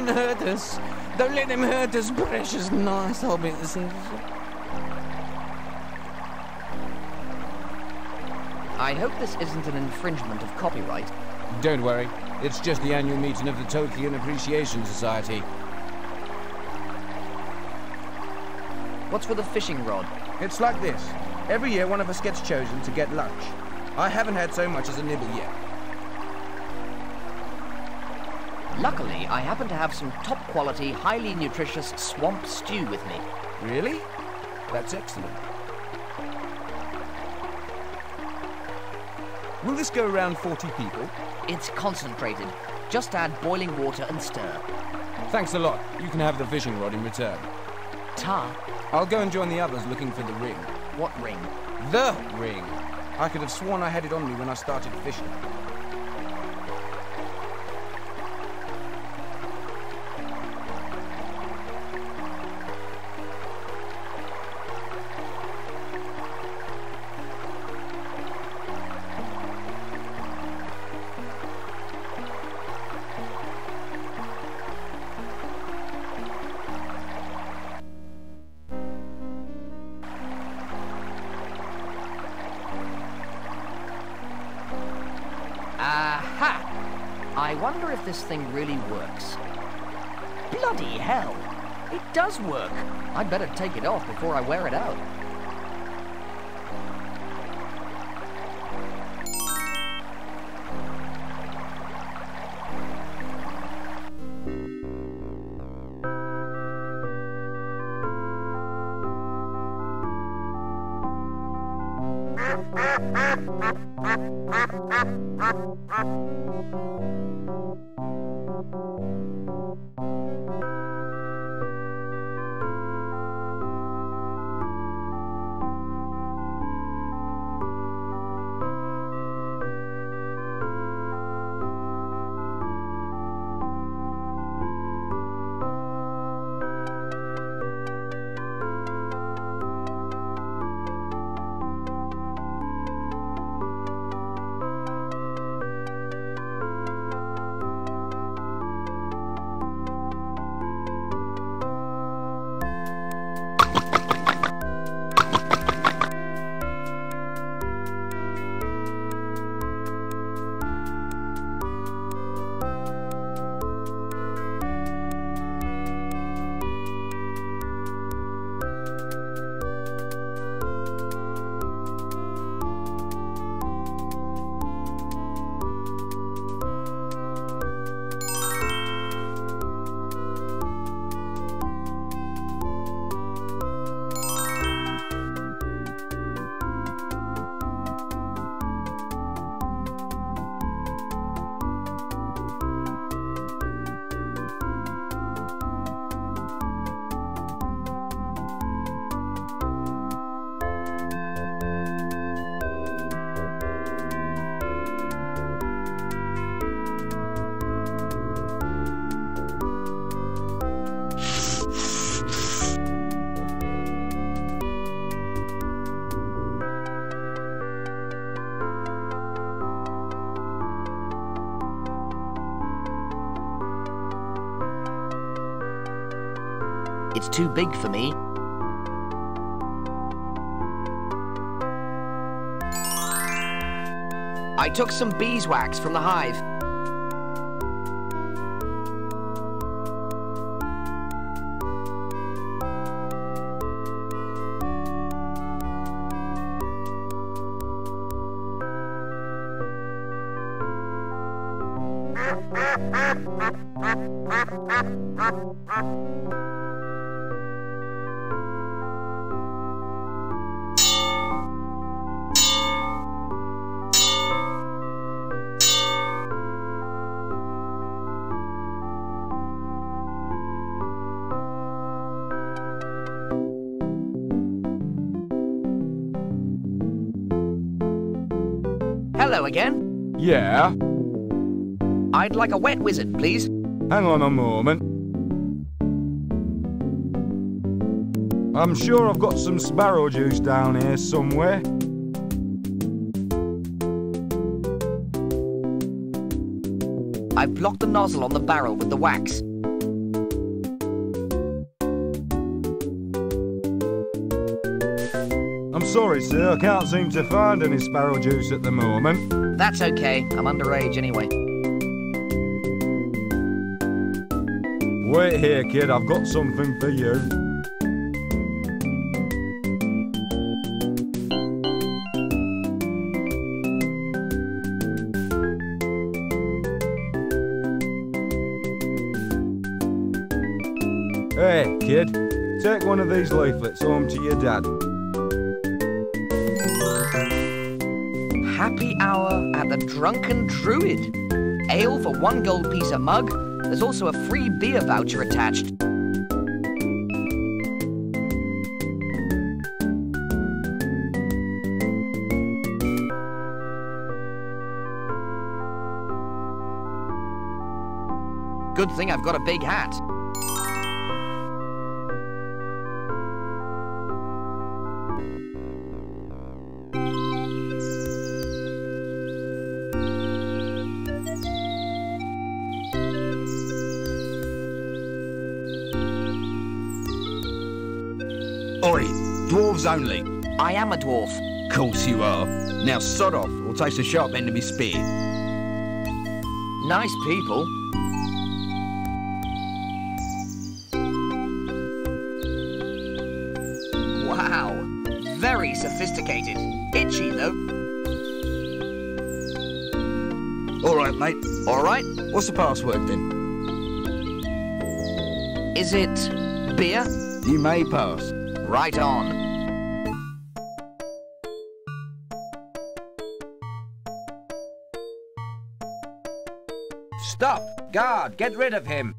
Don't hurt us. Don't let them hurt us, precious nice hobbits. I hope this isn't an infringement of copyright. Don't worry. It's just the annual meeting of the Tolkien Appreciation Society. What's with the fishing rod? It's like this. Every year one of us gets chosen to get lunch. I haven't had so much as a nibble yet. Luckily, I happen to have some top quality, highly nutritious swamp stew with me. Really? That's excellent. Will this go around 40 people? It's concentrated. Just add boiling water and stir. Thanks a lot. You can have the fishing rod in return. Ta. I'll go and join the others looking for the ring. What ring? The ring! I could have sworn I had it on me when I started fishing. This thing really works. Bloody hell! It does work. I'd better take it off before I wear it out. It's too big for me. I took some beeswax from the hive. Yeah? I'd like a wet wizard, please. Hang on a moment. I'm sure I've got some sparrow juice down here somewhere. I've blocked the nozzle on the barrel with the wax. I'm sorry, sir, I can't seem to find any sparrow juice at the moment. That's okay. I'm underage anyway. Wait here, kid, I've got something for you. Hey, kid, take one of these leaflets home to your dad. Drunken Druid. Ale for one gold piece a mug. There's also a free beer voucher attached. Good thing I've got a big hat. Oi, dwarves only. I am a dwarf. Course you are. Now sod off, or taste the sharp end of me spear. Nice people. Wow. Very sophisticated. Itchy, though. All right, mate. All right. What's the password then? Is it beer? You may pass. Right on. Stop! Guard, get rid of him!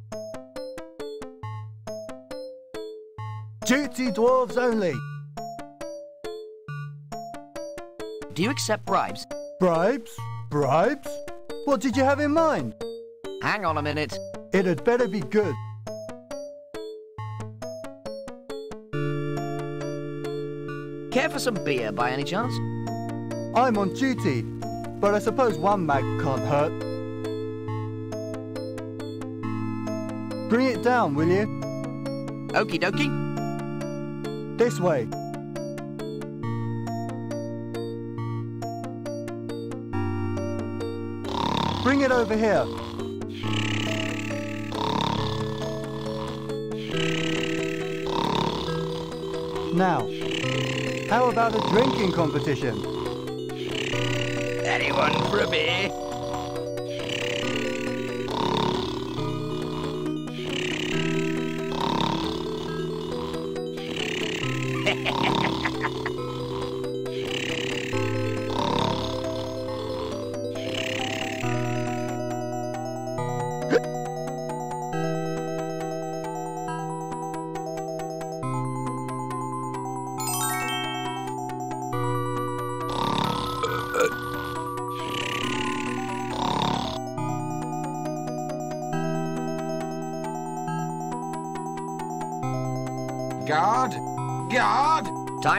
Duty dwarves only. Do you accept bribes? Bribes? Bribes? What did you have in mind? Hang on a minute. It had better be good. Care for some beer by any chance? I'm on duty, but I suppose one mag can't hurt. Bring it down, will you? Okie dokie. This way. Bring it over here. Now, how about a drinking competition? Anyone for a beer?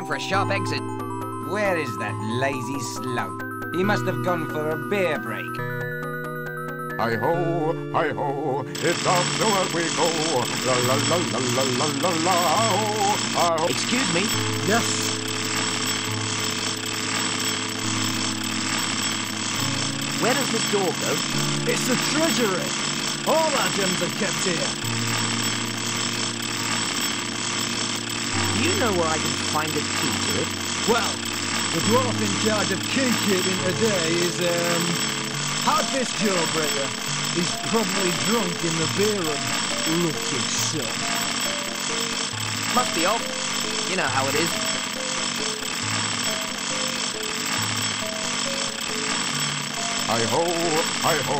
Time for a sharp exit. Where is that lazy slug? He must have gone for a beer break. Hi ho, hi ho, it's off to work we go. La la la la la la la la. Oh, hi ho. Excuse me. Yes. Where does this door go? It's the treasury. All our gems are kept here. Do you know where I can find the key to it? Well, the dwarf in charge of key-keeping today is, um, Hardfist Jawbreaker. He's probably drunk in the beer room. Lucky son. Must be off. You know how it is. Hi ho, hi ho,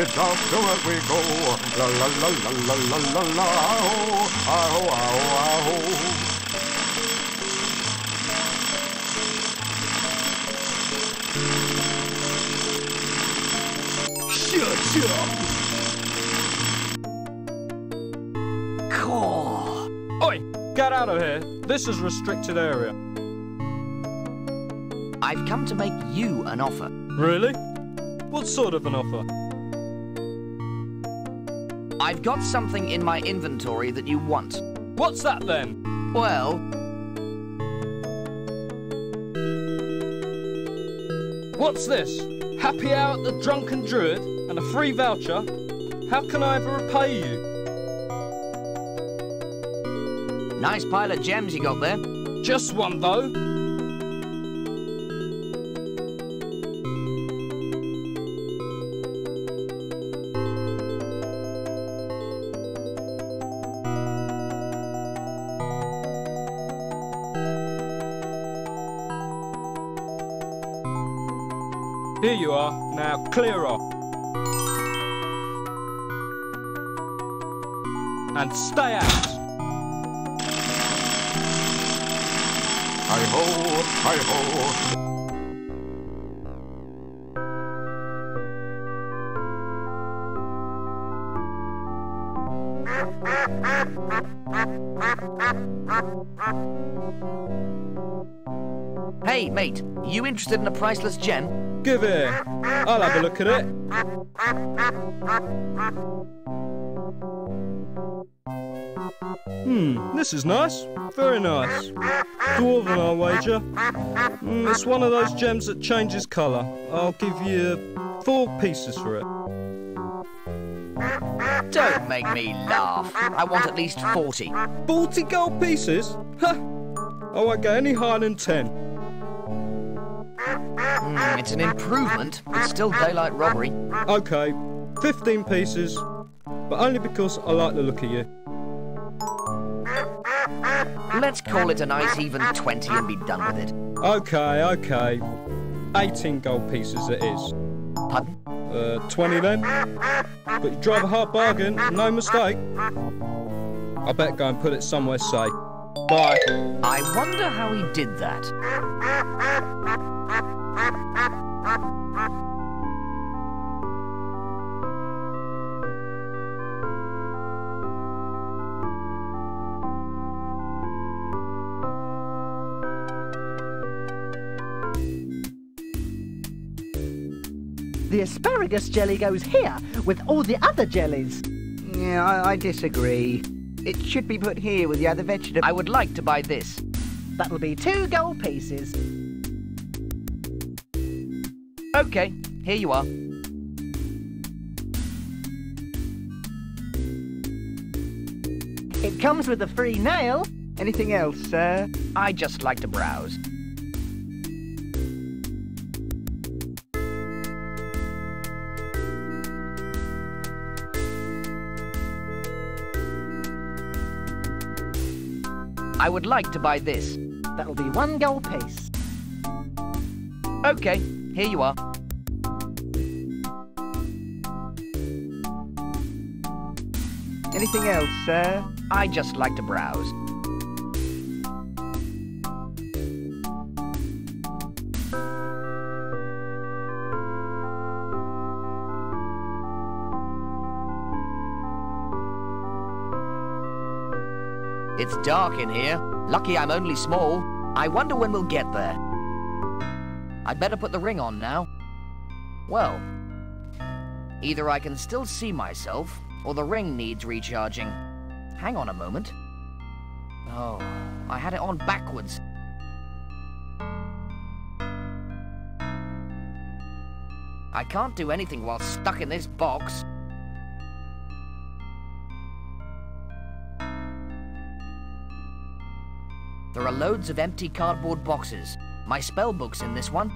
it's off to work we go. La la la la la This is restricted area. I've come to make you an offer. Really? What sort of an offer? I've got something in my inventory that you want. What's that then? Well, What's this? Happy hour at the Drunken Druid and a free voucher? How can I ever repay you? Nice pile of gems you got there. Just one though. Here you are. Now clear off. And stay out. Hi ho, hi ho. Hey, mate, you interested in a priceless gem? Give it. I'll have a look at it. Hmm, this is nice. Very nice. Dwarven, I'll wager. Mm, it's one of those gems that changes colour. I'll give you four pieces for it. Don't make me laugh. I want at least 40. 40 gold pieces? Ha! I won't go any higher than 10. Mm, it's an improvement. It's still daylight robbery. Okay, 15 pieces, but only because I like the look of you. Let's call it a nice even 20 and be done with it. Okay, okay. 18 gold pieces it is. Pardon? Uh, 20 then? But you drive a hard bargain, no mistake. I better go and put it somewhere safe. Bye. I wonder how he did that. The asparagus jelly goes here with all the other jellies. Yeah, I, I disagree. It should be put here with the other vegetables. I would like to buy this. That'll be two gold pieces. Okay, here you are. It comes with a free nail. Anything else, sir? I just like to browse. I would like to buy this. That'll be one gold piece. Okay, here you are. Anything else, sir? I just like to browse. It's dark in here. Lucky I'm only small. I wonder when we'll get there. I'd better put the ring on now. Well, either I can still see myself, or the ring needs recharging. Hang on a moment. Oh, I had it on backwards. I can't do anything while stuck in this box. There are loads of empty cardboard boxes. My spell book's in this one.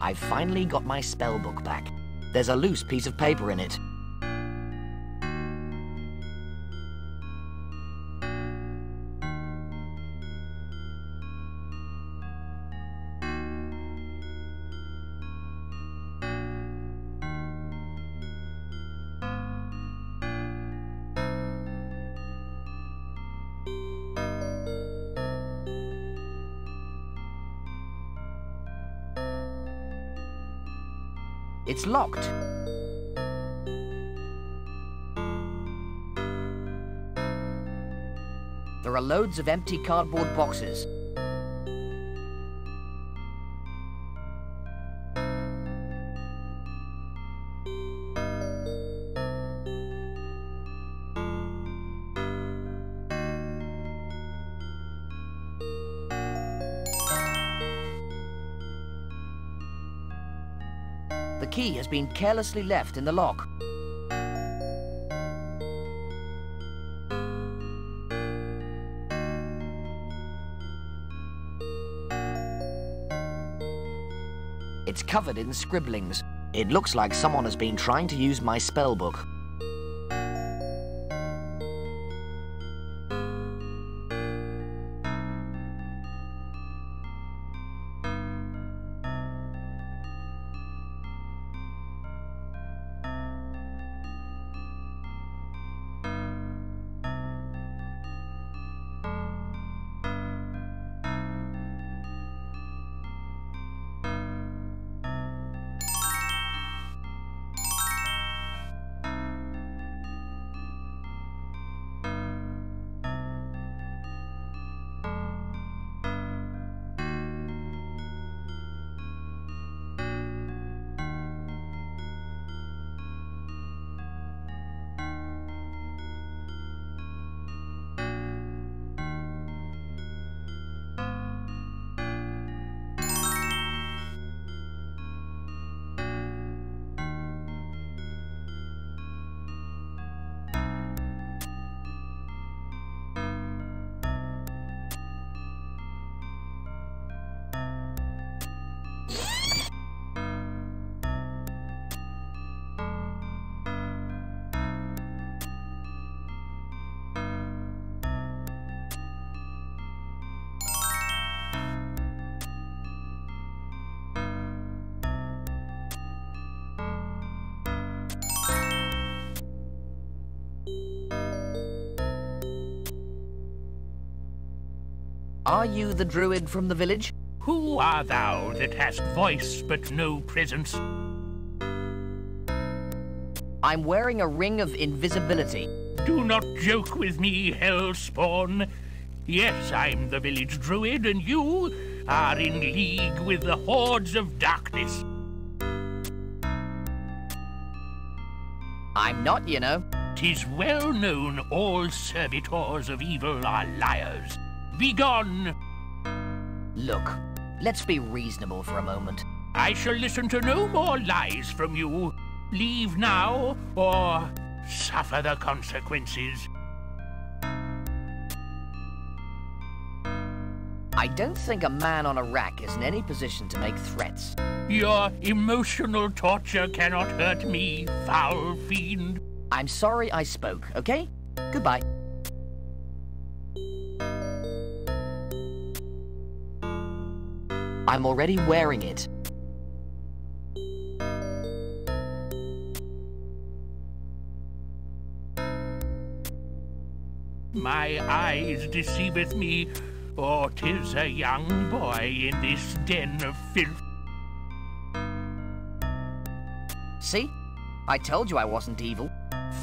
I've finally got my spell book back. There's a loose piece of paper in it. It's locked. There are loads of empty cardboard boxes. The key has been carelessly left in the lock. It's covered in scribblings. It looks like someone has been trying to use my spell Are you the druid from the village? Who art thou that hast voice but no presence? I'm wearing a ring of invisibility. Do not joke with me, Hellspawn. Yes, I'm the village druid, and you are in league with the hordes of darkness. I'm not, you know. Tis well known all servitors of evil are liars. Begone! Look, let's be reasonable for a moment. I shall listen to no more lies from you. Leave now, or suffer the consequences. I don't think a man on a rack is in any position to make threats. Your emotional torture cannot hurt me, foul fiend. I'm sorry I spoke, okay? Goodbye. I'm already wearing it. My eyes deceiveth me, or 'tis a young boy in this den of filth. See? I told you I wasn't evil.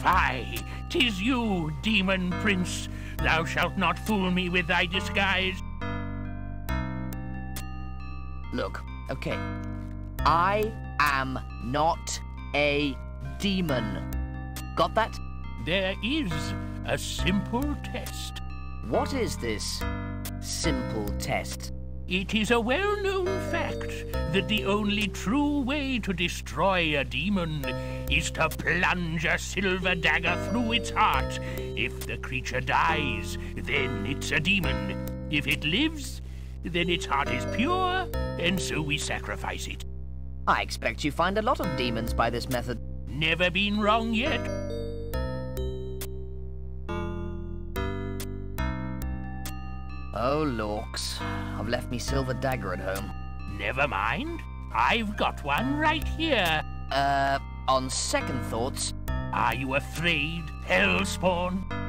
Fie! Tis you, demon prince. Thou shalt not fool me with thy disguise. Look, okay. I am not a demon. Got that? There is a simple test. What is this simple test? It is a well-known fact that the only true way to destroy a demon is to plunge a silver dagger through its heart. If the creature dies, then it's a demon. If it lives, then its heart is pure, and so we sacrifice it. I expect you find a lot of demons by this method. Never been wrong yet. Oh, Lorks. I've left me silver dagger at home. Never mind. I've got one right here. Uh, on second thoughts... Are you afraid, Hellspawn?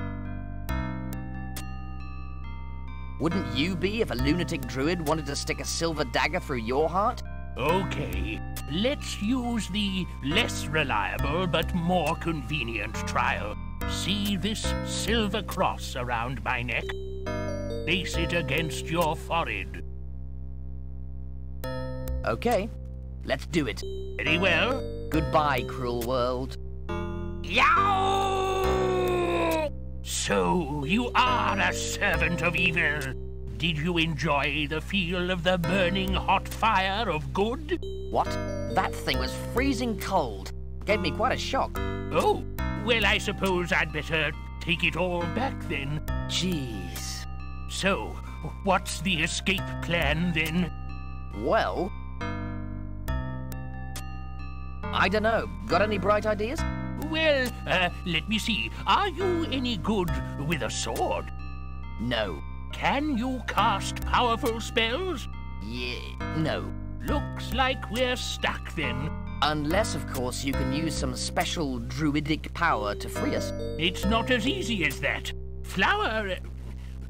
Wouldn't you be if a lunatic druid wanted to stick a silver dagger through your heart? Okay, let's use the less reliable but more convenient trial. See this silver cross around my neck? Place it against your forehead. Okay, let's do it. Very well. Goodbye, cruel world. Yow! So, you are a servant of evil. Did you enjoy the feel of the burning hot fire of good? What? That thing was freezing cold. Gave me quite a shock. Oh, well, I suppose I'd better take it all back then. Jeez. So, what's the escape plan then? Well... I don't know. Got any bright ideas? Well, uh, let me see. Are you any good with a sword? No. Can you cast powerful spells? Yeah, no. Looks like we're stuck then. Unless, of course, you can use some special druidic power to free us. It's not as easy as that. Flower...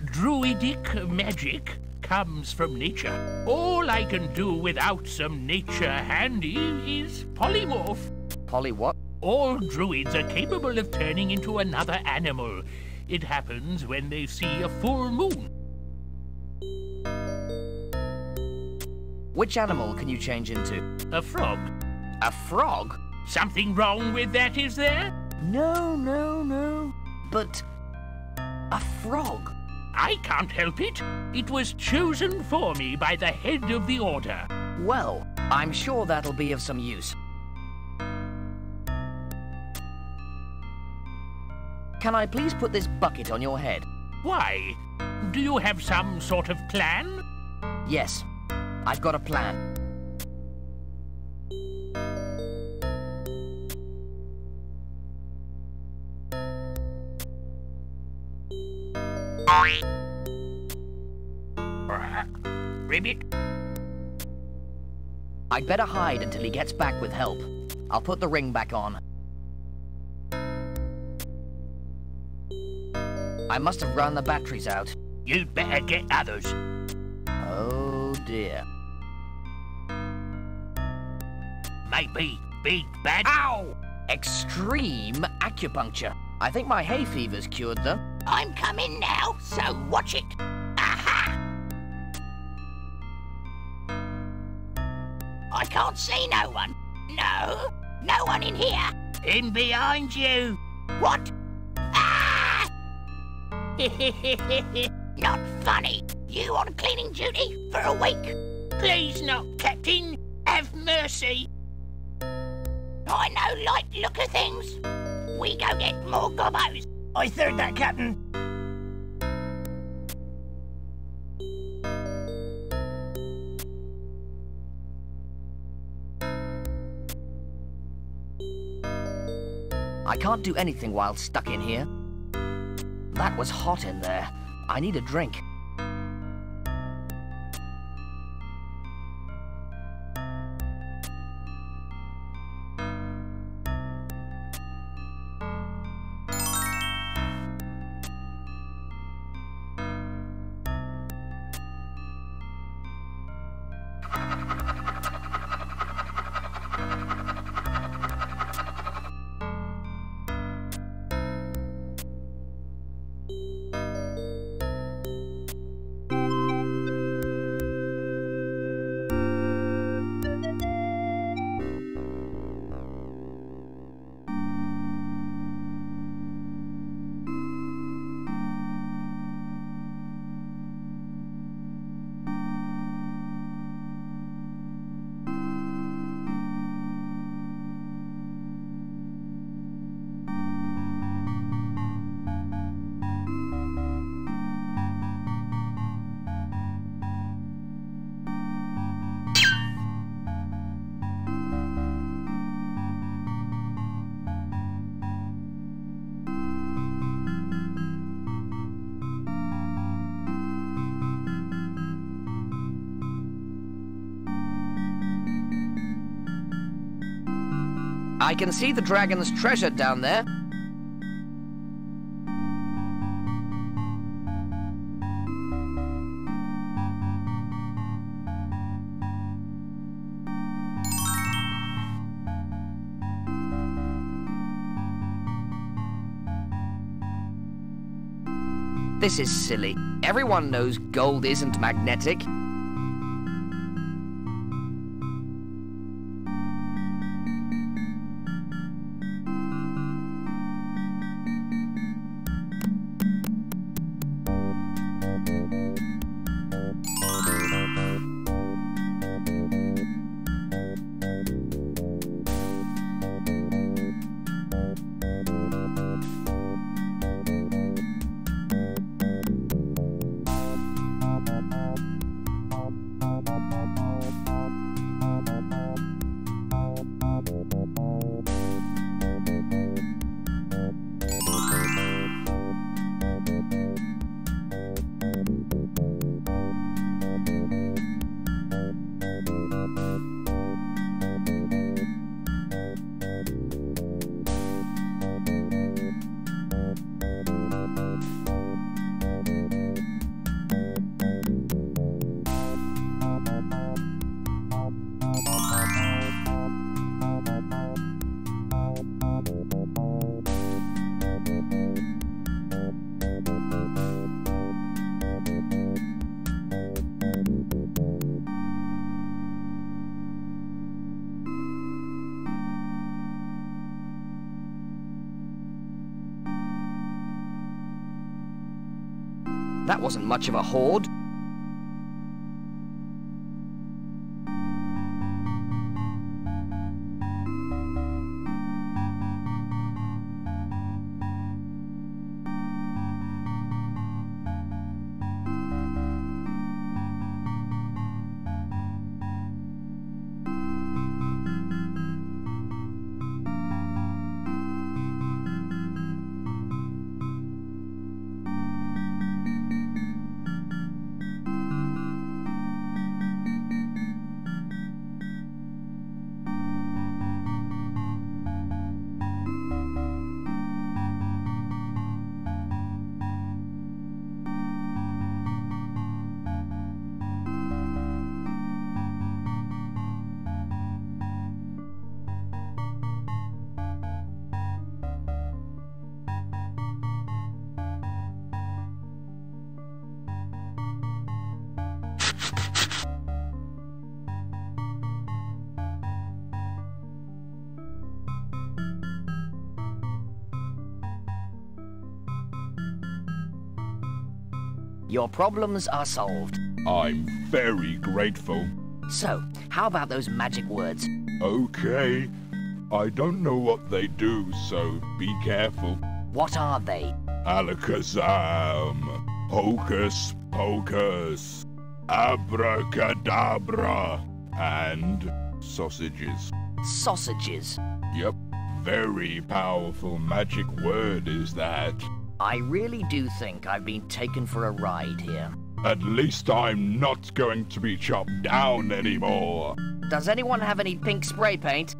druidic magic comes from nature. All I can do without some nature handy is polymorph. Poly what? All druids are capable of turning into another animal. It happens when they see a full moon. Which animal can you change into? A frog. A frog? Something wrong with that, is there? No, no, no. But... a frog? I can't help it. It was chosen for me by the head of the order. Well, I'm sure that'll be of some use. Can I please put this bucket on your head? Why? Do you have some sort of plan? Yes, I've got a plan. Ribbit? I'd better hide until he gets back with help. I'll put the ring back on. I must have run the batteries out. You'd better get others. Oh dear. Maybe big bad. Ow! Extreme acupuncture. I think my hay fever's cured though. I'm coming now, so watch it. Aha! I can't see no one. No, no one in here. In behind you. What? Not funny. You on cleaning duty for a week? Please not, Captain. Have mercy. I know like look of things. We go get more gobos. I third that, Captain. I can't do anything while stuck in here. That was hot in there. I need a drink. I can see the dragon's treasure down there. This is silly. Everyone knows gold isn't magnetic. Of a hoard. Your problems are solved. I'm very grateful. So, how about those magic words? Okay. I don't know what they do, so be careful. What are they? Alakazam, Hocus Pocus, Abracadabra, and sausages. Sausages. Yep, very powerful magic word is that. I really do think I've been taken for a ride here. At least I'm not going to be chopped down anymore. Does anyone have any pink spray paint?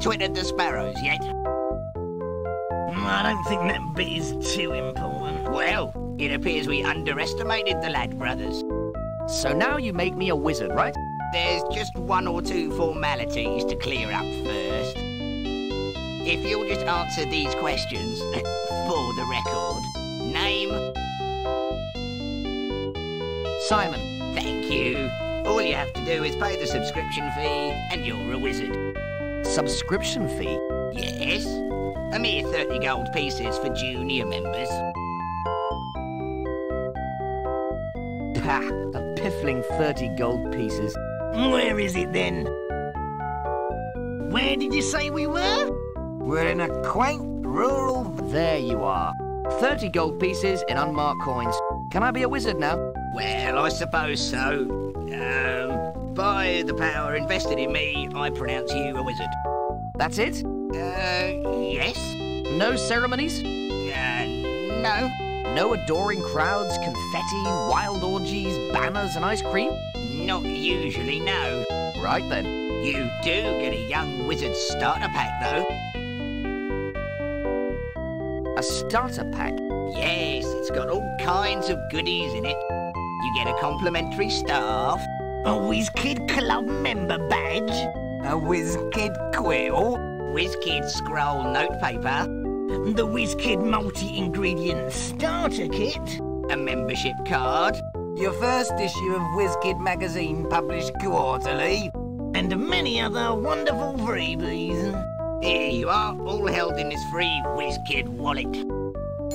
Twittered the sparrows yet? Hmm, I don't think that bit is too important. Well, it appears we underestimated the lad brothers. So now you make me a wizard, right? There's just one or two formalities to clear up first. If you'll just answer these questions for the record. Name? Simon. Thank you. All you have to do is pay the subscription fee and you're a wizard. Subscription fee? Yes. A mere 30 gold pieces for junior members. Ha! A piffling 30 gold pieces. Where is it then? Where did you say we were? We're in a quaint rural... There you are. 30 gold pieces in unmarked coins. Can I be a wizard now? Well, I suppose so. Um, by the power invested in me, I pronounce you a wizard. That's it? Uh, yes? No ceremonies? Uh, no. No adoring crowds, confetti, wild orgies, banners, and ice cream? Not usually, no. Right then. You do get a young wizard starter pack, though. A starter pack? Yes, it's got all kinds of goodies in it. You get a complimentary staff. A WizKid Club member badge. A WizKid quill. WizKid scroll notepaper. The WizKid multi-ingredient starter kit. A membership card. Your first issue of WizKid magazine published quarterly. And many other wonderful freebies. Here you are, all held in this free WizKid wallet.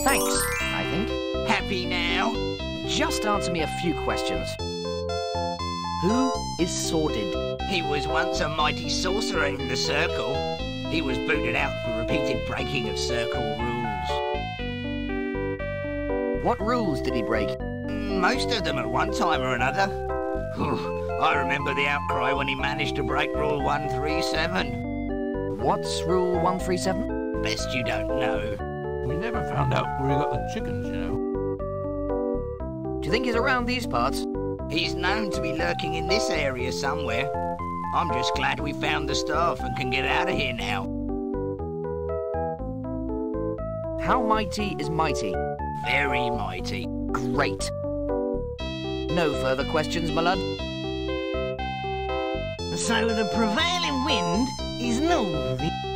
Thanks, I think. Happy now? Just answer me a few questions. Who is Sordid? He was once a mighty sorcerer in the Circle. He was booted out for repeated breaking of Circle rules. What rules did he break? Most of them at one time or another. I remember the outcry when he managed to break Rule 137. What's Rule 137? Best you don't know. We never found out where he got the chickens, you know. Do you think he's around these parts? He's known to be lurking in this area somewhere. I'm just glad we found the stuff and can get out of here now. How mighty is mighty? Very mighty. Great. No further questions, my lad? So the prevailing wind is northy.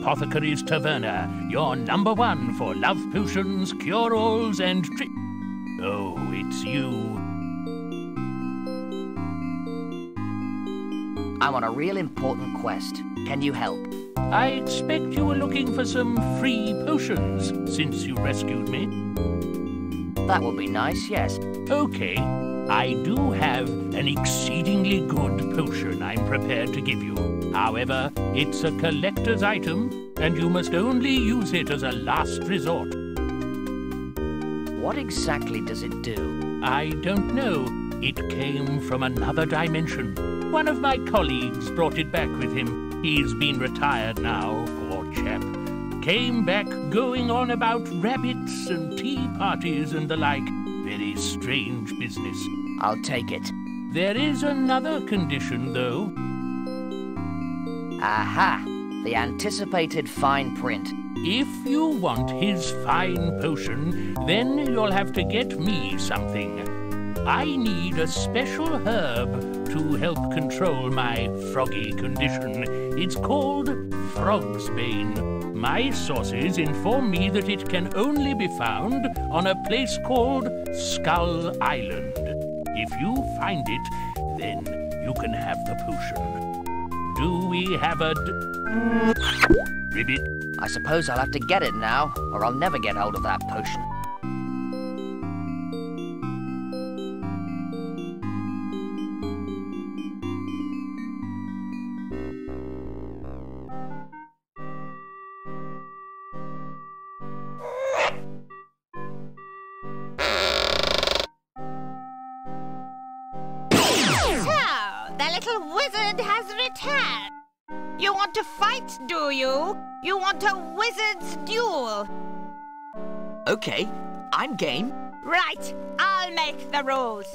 Apothecary's taverna, your number one for love potions, cure-alls, and tri- Oh, it's you. I'm on a real important quest. Can you help? I expect you were looking for some free potions since you rescued me. That would be nice, yes. Okay, I do have an exceedingly good potion I'm prepared to give you. However, it's a collector's item, and you must only use it as a last resort. What exactly does it do? I don't know. It came from another dimension. One of my colleagues brought it back with him. He's been retired now, poor chap. Came back going on about rabbits and tea parties and the like. Very strange business. I'll take it. There is another condition, though. Aha! The anticipated fine print. If you want his fine potion, then you'll have to get me something. I need a special herb to help control my froggy condition. It's called Frogsbane. My sources inform me that it can only be found on a place called Skull Island. If you find it, then you can have the potion. Do we have a d- ribbit? I suppose I'll have to get it now, or I'll never get hold of that potion. Want a wizard's duel? Okay, I'm game. Right, I'll make the rules.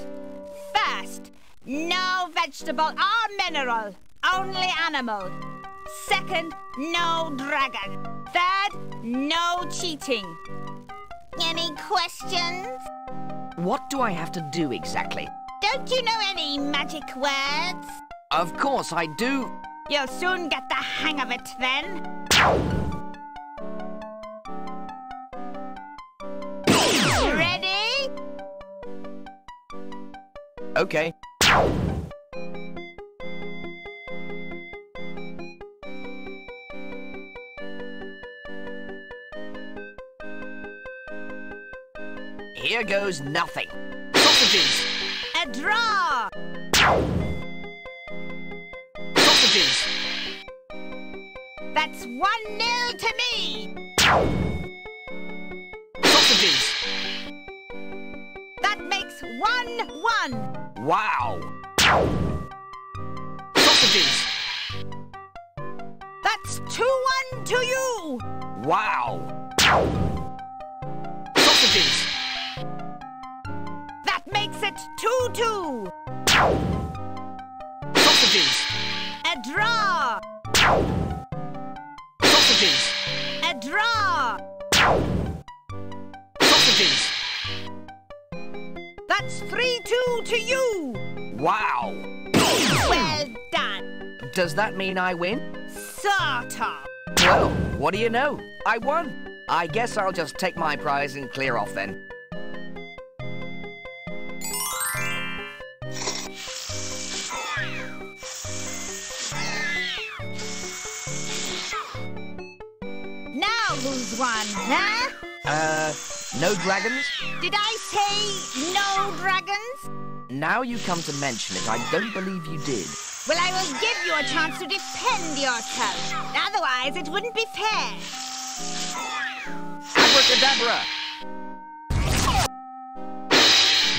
First, no vegetable or mineral, only animal. Second, no dragon. Third, no cheating. Any questions? What do I have to do exactly? Don't you know any magic words? Of course I do. You'll soon get the hang of it then. Ready? Okay. Here goes nothing. Sausages! A draw! That's one nil to me! Sausages! That makes one one! Wow! Sausages! That's two one to you! Wow! Sausages! That makes it two two! Sausages! A draw! A! Sausages! That's three two to you! Wow! Well done! Does that mean I win? Sort of. Well, what do you know? I won. I guess I'll just take my prize and clear off then. Won, huh? Uh, no dragons? Did I say no dragons? Now you come to mention it, I don't believe you did. Well, I will give you a chance to defend yourself. Otherwise, it wouldn't be fair. Abracadabra!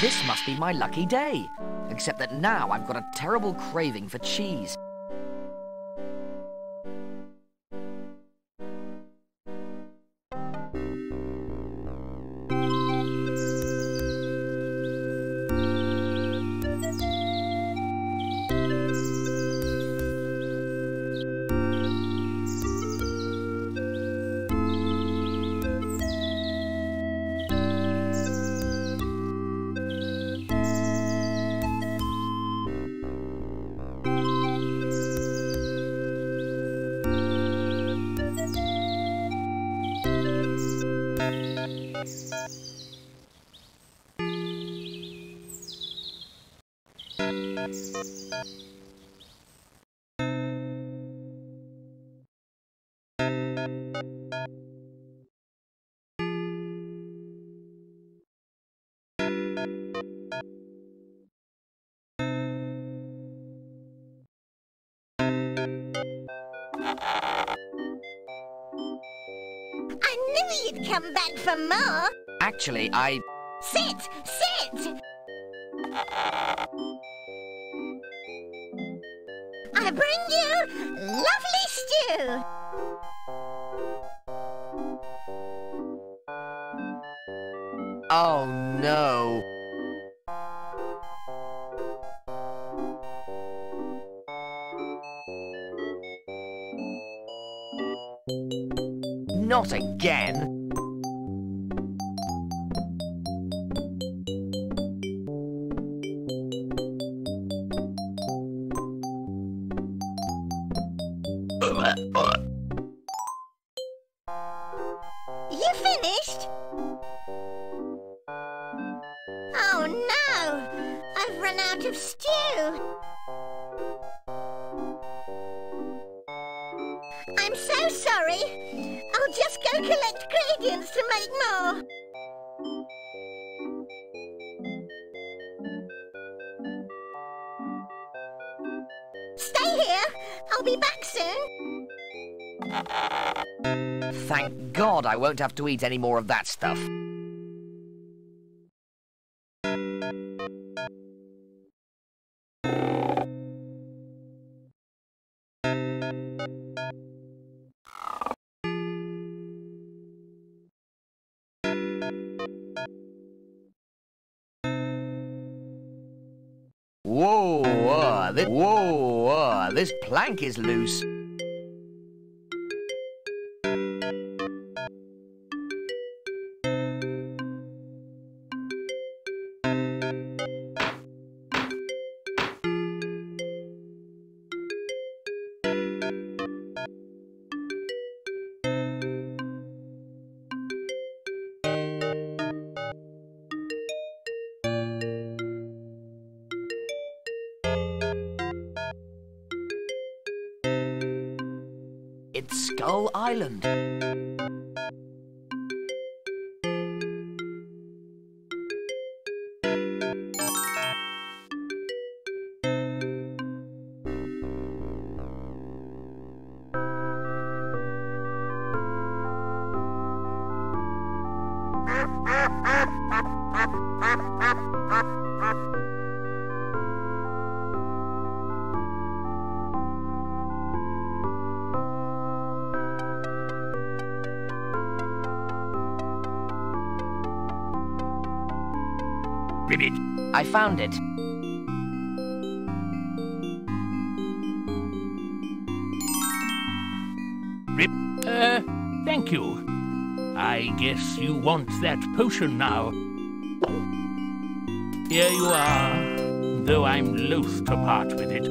This must be my lucky day. Except that now I've got a terrible craving for cheese. I knew you'd come back for more. Actually, I... Sit! Sit! I bring you lovely stew. Oh no. Not again. I won't have to eat any more of that stuff. Whoa, uh, this, whoa, uh, this plank is loose. Found it. Rip. Uh, thank you. I guess you want that potion now. Here you are, though I'm loath to part with it.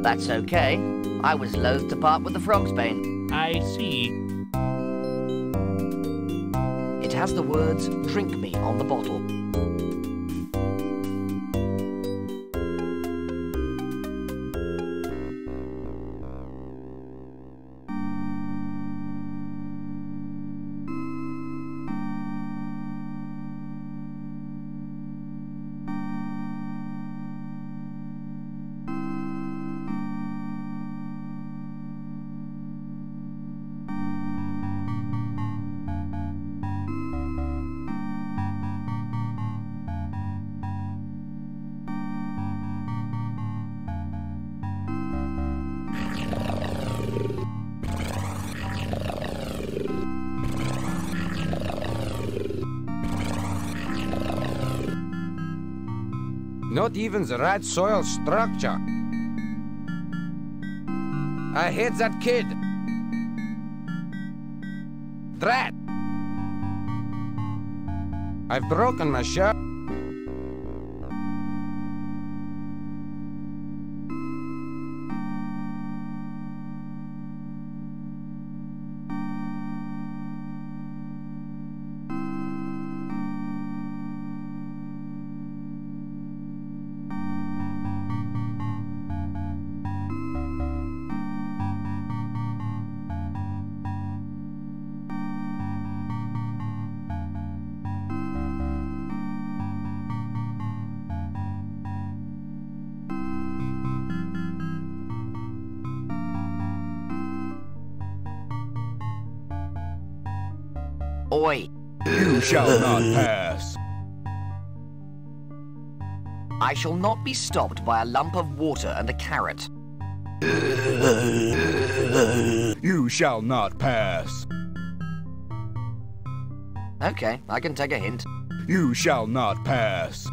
That's okay. I was loath to part with the Frogsbane. I see. It has the words, drink me, on the bottle. Even the right soil structure. I hate that kid. Drat! I've broken my shirt. Shall not pass. I shall not be stopped by a lump of water and a carrot. You shall not pass. Okay, I can take a hint. You shall not pass.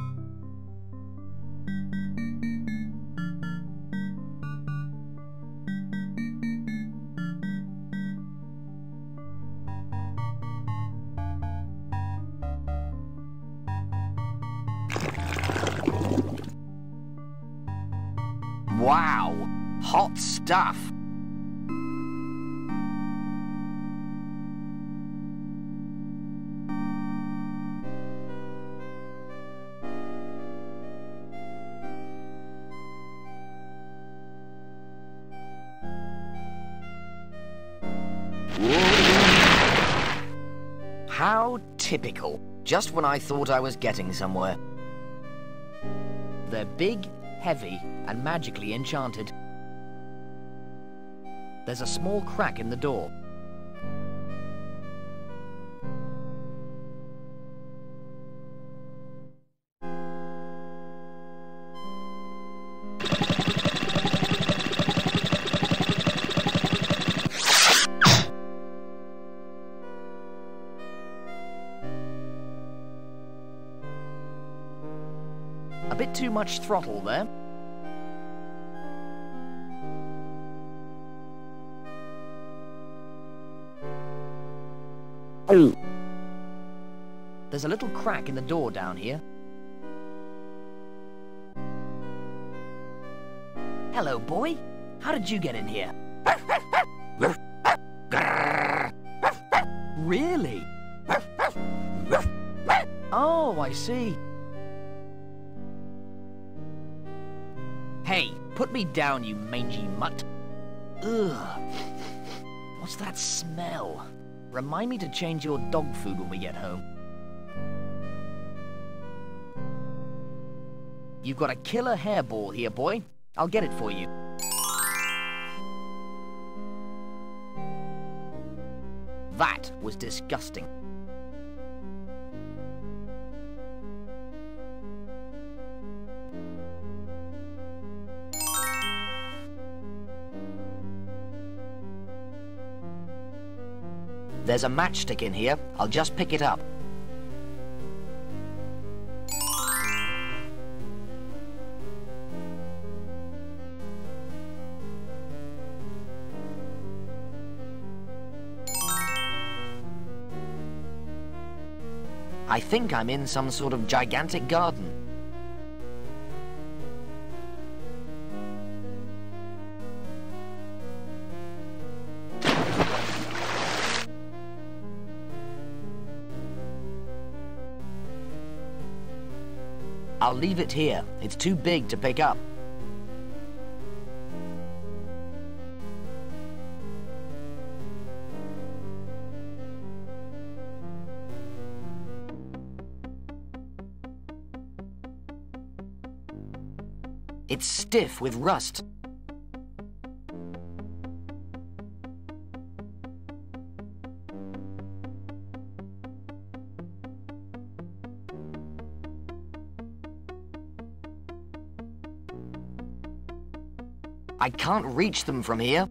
Typical. Just when I thought I was getting somewhere. They're big, heavy, and magically enchanted. There's a small crack in the door. Much throttle there. There's a little crack in the door down here. Hello, boy. How did you get in here? really? Oh, I see. Put me down, you mangy mutt. Ugh. What's that smell? Remind me to change your dog food when we get home. You've got a killer hairball here, boy. I'll get it for you. That was disgusting. There's a matchstick in here. I'll just pick it up. I think I'm in some sort of gigantic garden. I'll leave it here. It's too big to pick up. It's stiff with rust. I can't reach them from here.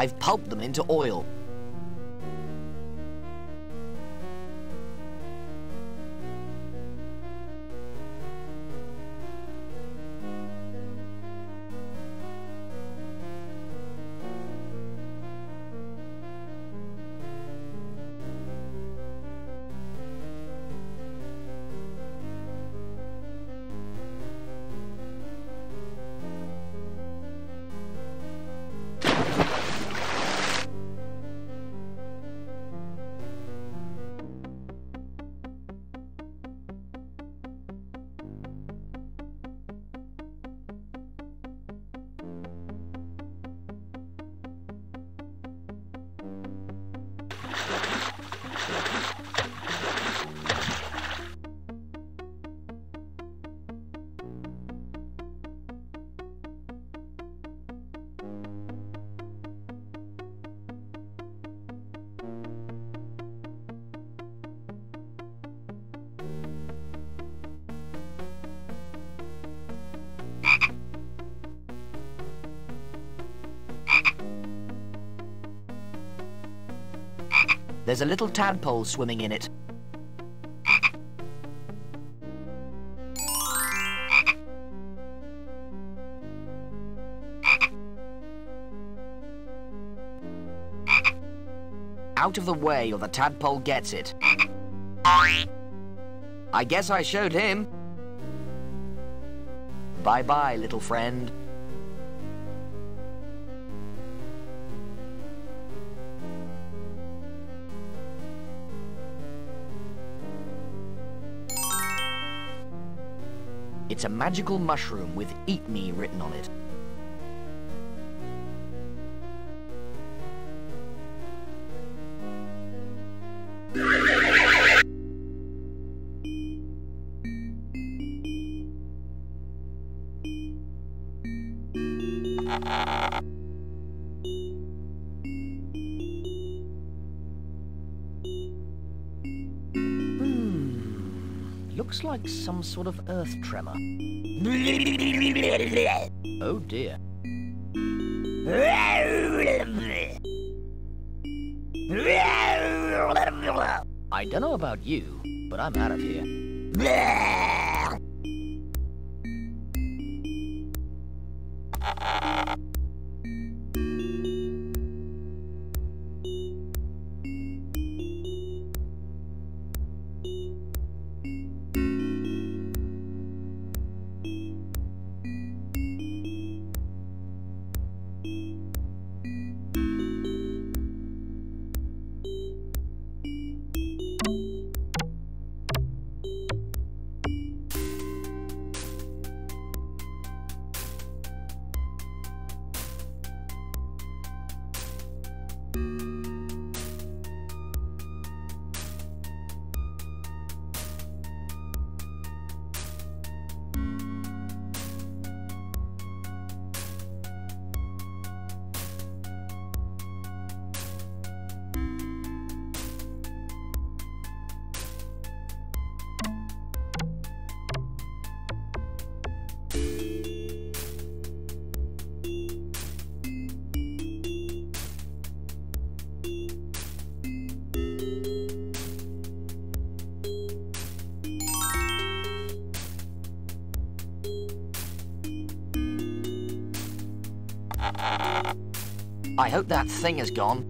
I've pulped them into oil. There's a little tadpole swimming in it. Out of the way or the tadpole gets it. I guess I showed him. Bye-bye, little friend. It's a magical mushroom with Eat Me written on it. Like some sort of earth tremor. Oh dear. I don't know about you, but I'm out of here. I hope that thing is gone.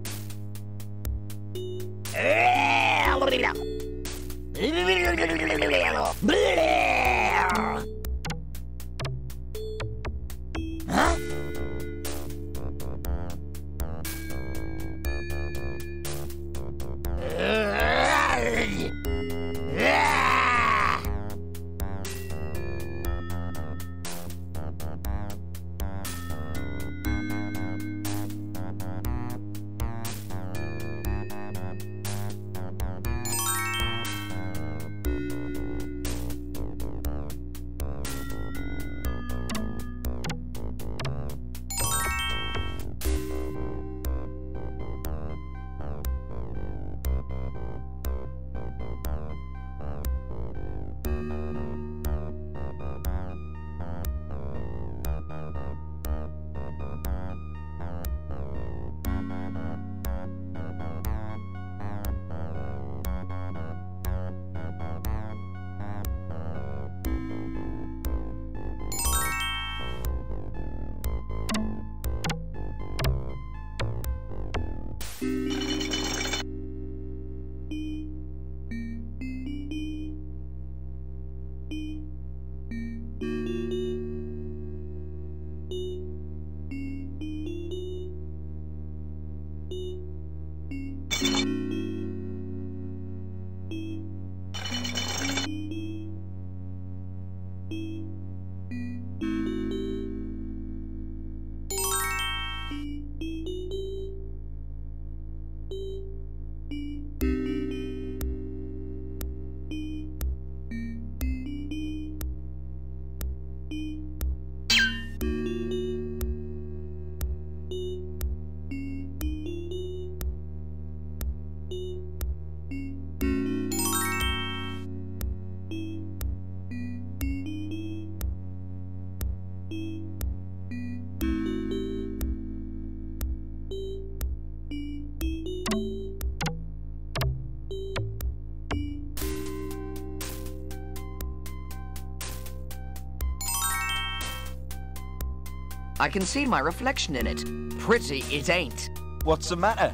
I can see my reflection in it. Pretty it ain't. What's the matter?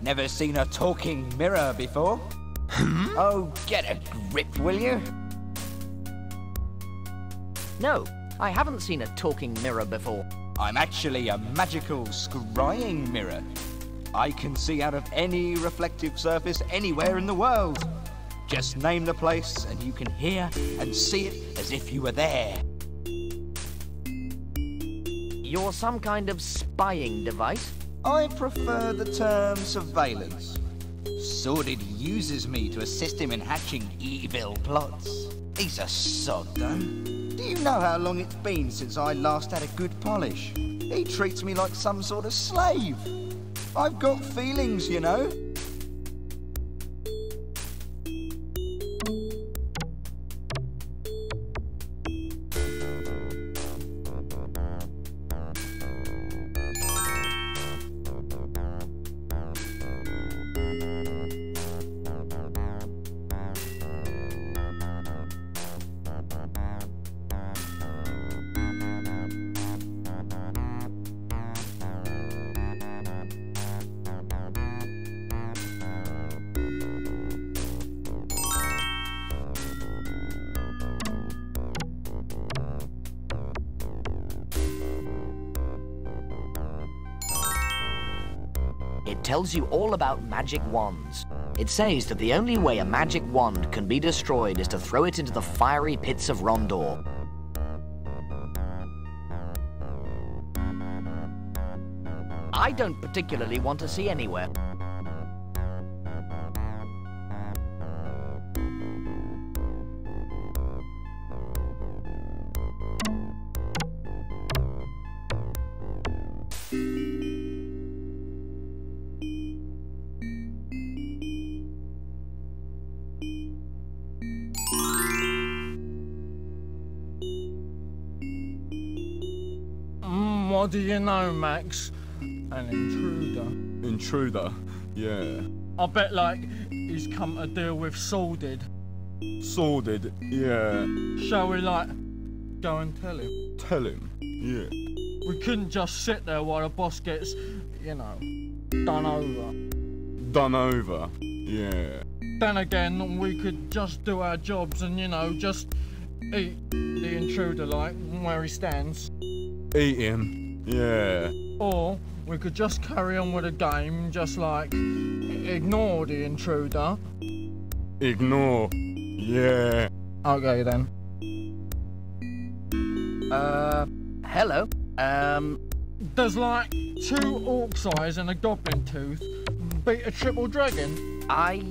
Never seen a talking mirror before? Hmm? oh, get a grip, will you? No, I haven't seen a talking mirror before. I'm actually a magical scrying mirror. I can see out of any reflective surface anywhere in the world. Just name the place and you can hear and see it as if you were there. You're some kind of spying device? I prefer the term surveillance. Sordid uses me to assist him in hatching evil plots. He's a sod, though. Do you know how long it's been since I last had a good polish? He treats me like some sort of slave. I've got feelings, you know. Tells you all about magic wands. It says that the only way a magic wand can be destroyed is to throw it into the fiery pits of Rondor. I don't particularly want to see anywhere. Do you know, Max? An intruder. Intruder, yeah. I bet, like, he's come to deal with Sordid. Sordid, yeah. Shall we, like, go and tell him? Tell him, yeah. We couldn't just sit there while the boss gets, you know, done over. Done over, yeah. Then again, we could just do our jobs and, you know, just eat the intruder, like, where he stands. Eat him, yeah. Or we could just carry on with the game, just like ignore the intruder. Ignore, yeah. Okay then. Uh, hello. Um, Does like two orc's eyes and a goblin tooth beat a triple dragon? I,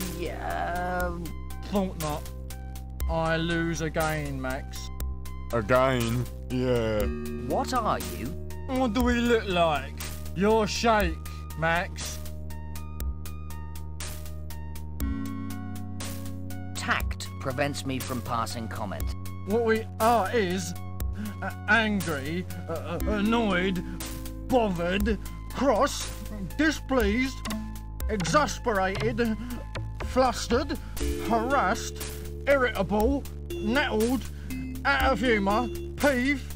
uh... Thought not. I lose again, Max. Again, yeah. What are you? What do we look like? Your shake, Max. Tact prevents me from passing comment. What we are is uh, angry, uh, uh, annoyed, bothered, cross, displeased, exasperated, flustered, harassed, irritable, nettled, out of humour, peeved,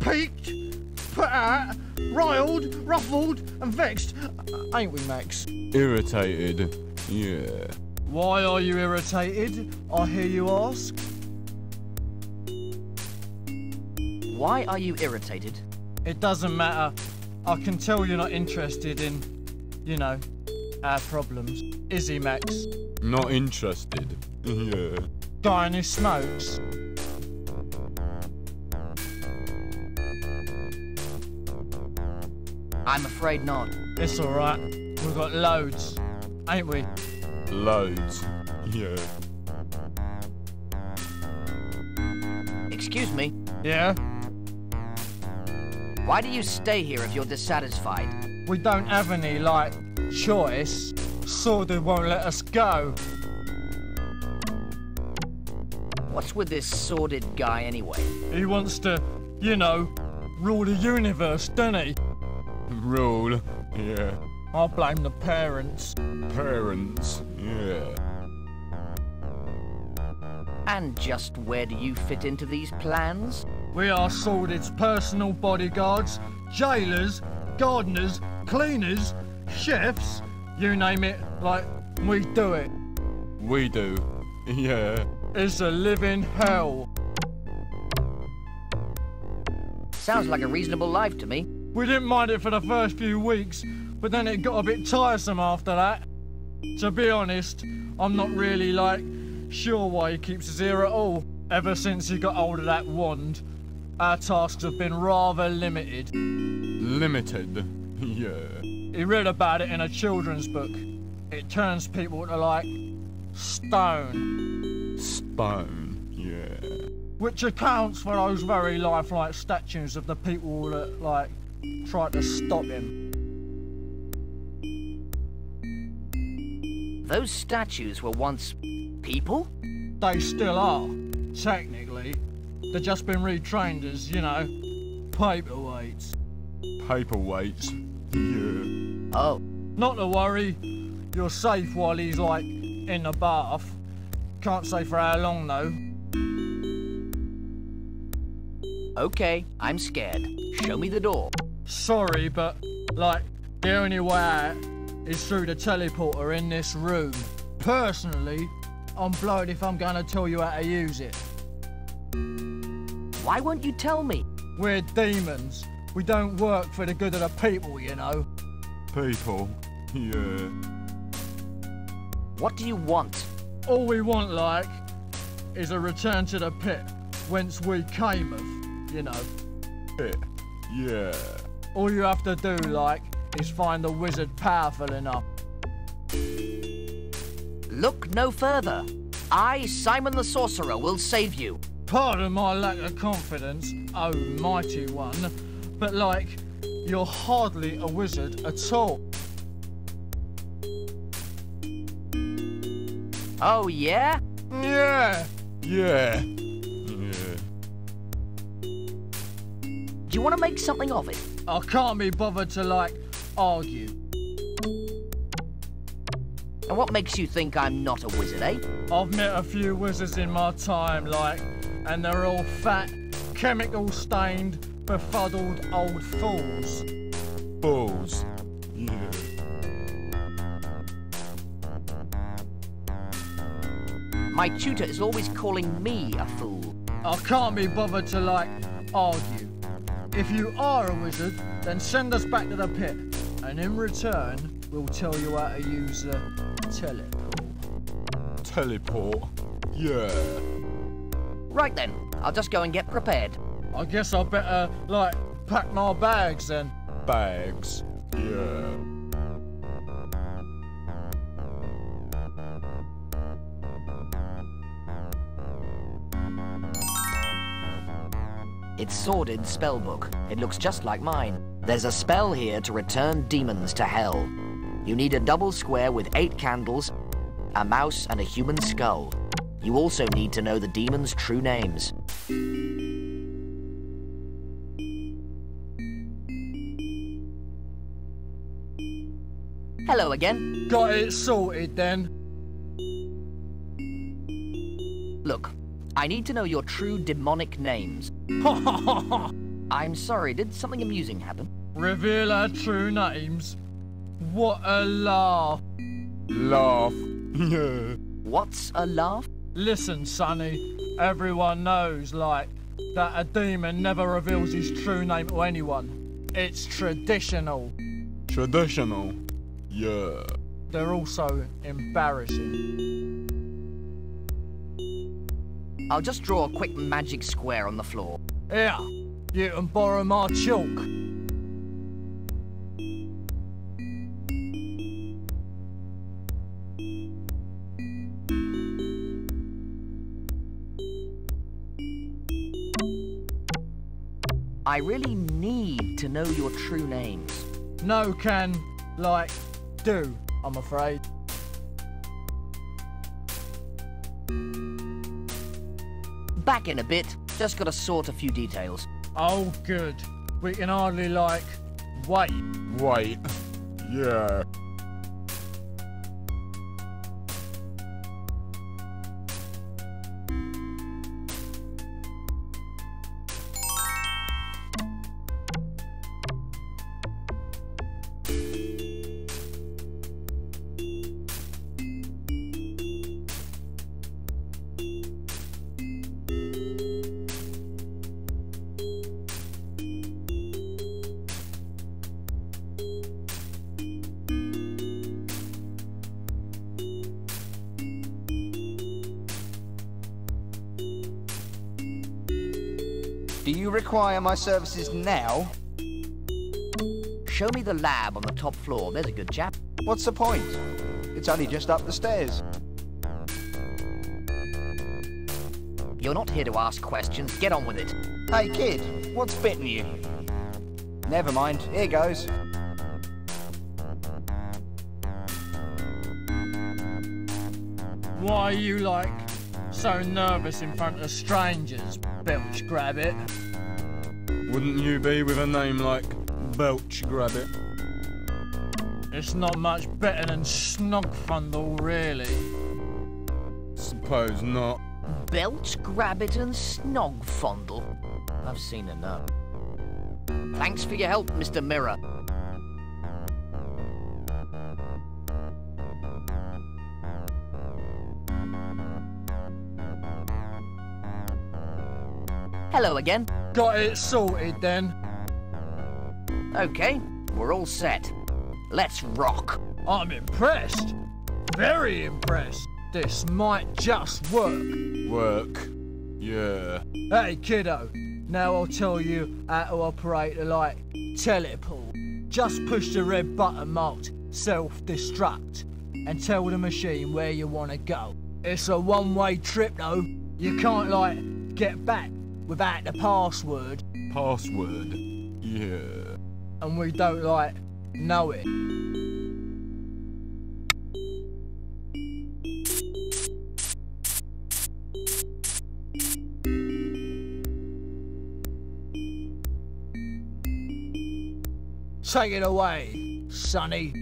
piqued, put out, riled, ruffled, and vexed. Uh, Ain't we, Max? Irritated, yeah. Why are you irritated? I hear you ask. Why are you irritated? It doesn't matter. I can tell you're not interested in, you know, our problems. Is he, Max? Not interested, yeah. Guy who smokes? I'm afraid not. It's alright. We've got loads, ain't we? Loads, yeah. Excuse me. Yeah? Why do you stay here if you're dissatisfied? We don't have any, like, choice. Sordid won't let us go. What's with this sordid guy anyway? He wants to, you know, rule the universe, doesn't he? Rule, yeah. I blame the parents. Parents, yeah. And just where do you fit into these plans? We are Sordid's personal bodyguards, jailers, gardeners, cleaners, chefs, you name it, like, we do it. We do. Yeah. It's a living hell. Sounds like a reasonable life to me. We didn't mind it for the first few weeks, but then it got a bit tiresome after that. To be honest, I'm not really, like, sure why he keeps us here at all. Ever since he got hold of that wand, our tasks have been rather limited. Limited. Yeah. He read about it in a children's book. It turns people to, like, stone. Stone. Yeah. Which accounts for those very lifelike statues of the people that, like, tried to stop him. Those statues were once people? They still are, technically. They've just been retrained as, you know, paperweights. Paperweights. Yeah. Oh. Not to worry. You're safe while he's, like, in the bath. Can't say for how long, though. Okay, I'm scared. Show me the door. Sorry, but, like, the only way out is through the teleporter in this room. Personally, I'm blowed if I'm gonna tell you how to use it. Why won't you tell me? We're demons. We don't work for the good of the people, you know. People. Yeah. What do you want? All we want, like, is a return to the pit whence we came of, you know. Pit. Yeah. All you have to do, like, is find the wizard powerful enough. Look no further. I, Simon the Sorcerer, will save you. Pardon my lack of confidence, oh mighty one, but like, you're hardly a wizard at all. Oh, yeah? Yeah. Yeah. Yeah. Do you want to make something of it? I can't be bothered to, like, argue. And what makes you think I'm not a wizard, eh? I've met a few wizards in my time, like, and they're all fat, chemical stained, befuddled old fools. Fools. Yeah. My tutor is always calling me a fool. I can't be bothered to, like, argue. If you are a wizard, then send us back to the pit, and in return, we'll tell you how to use the teleport. Teleport? Yeah. Right then, I'll just go and get prepared. I guess I better, like, pack my bags then. Bags? Yeah. It's Sordid Spellbook. It looks just like mine. There's a spell here to return demons to hell. You need a double square with eight candles, a mouse, and a human skull. You also need to know the demons' true names. Hello again. Got it sorted then. Look, I need to know your true demonic names. I'm sorry, did something amusing happen? Reveal our true names. What a laugh. Laugh. Yeah. What's a laugh? Listen, Sonny, everyone knows, like, that a demon never reveals his true name to anyone. It's traditional. Traditional. Yeah. They're also embarrassing. I'll just draw a quick magic square on the floor. Here, you can borrow my chalk. I really need to know your true names. No can, like, do, I'm afraid. Back in a bit. Just gotta sort a few details. Oh, good. We can hardly, like, wait. Wait. Yeah. Do you require my services now? Show me the lab on the top floor. There's a good chap. What's the point? It's only just up the stairs. You're not here to ask questions. Get on with it. Hey, kid, what's bitten you? Never mind, here goes. Why are you, like, so nervous in front of strangers, Belch Grabbit? Wouldn't you be with a name like Belch Grabbit? It's not much better than Snogfundle, really. Suppose not. Belch, Grabbit, and Snogfondle. I've seen enough. Thanks for your help, Mr. Mirror. Hello again. Got it sorted then. Okay, we're all set. Let's rock. I'm impressed. Very impressed. This might just work. Work. Yeah. Hey, kiddo. Now I'll tell you how to operate a like teleport. Just push the red button marked self-destruct and tell the machine where you want to go. It's a one-way trip though. You can't like get back without the password. Password. Yeah. And we don't like know it. Take it away, Sonny.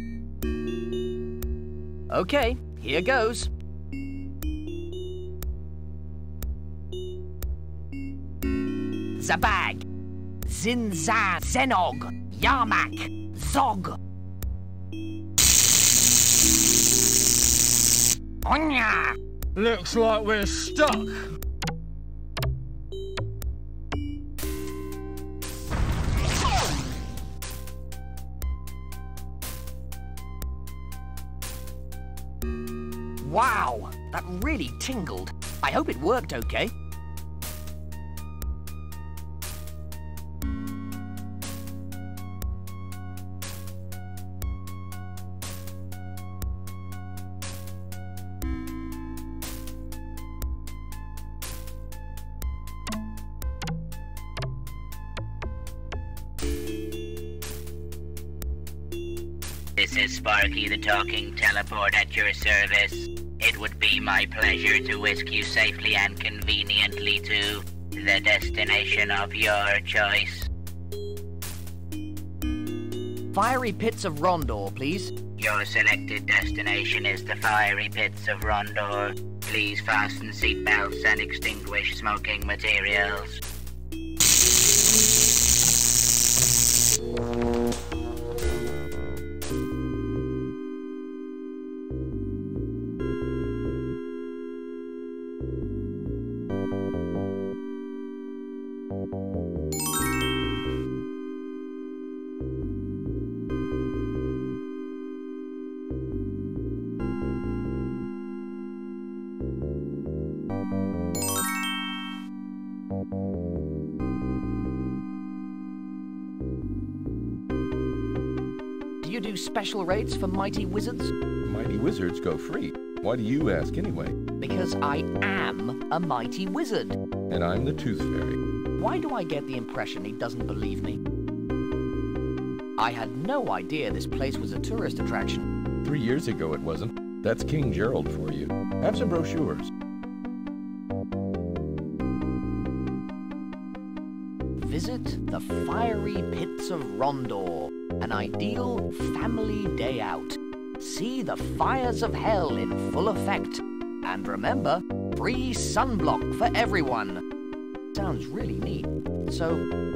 Okay, here goes. Zabag, Zinza, Zenog, Yarmak, Zog. Onya! Looks like we're stuck. Wow, that really tingled. I hope it worked okay. Talking Teleport at your service. It would be my pleasure to whisk you safely and conveniently to the destination of your choice. Fiery Pits of Rondor, please. Your selected destination is the fiery pits of Rondor. Please fasten seatbelts and extinguish smoking materials. Special rates for mighty wizards? Mighty wizards go free. Why do you ask anyway? Because I am a mighty wizard. And I'm the Tooth Fairy. Why do I get the impression he doesn't believe me? I had no idea this place was a tourist attraction. Three years ago it wasn't. That's King Gerald for you. Have some brochures. Visit the fiery pits of Rondor, an ideal family day out. See the fires of hell in full effect. And remember, free sunblock for everyone. Sounds really neat. So,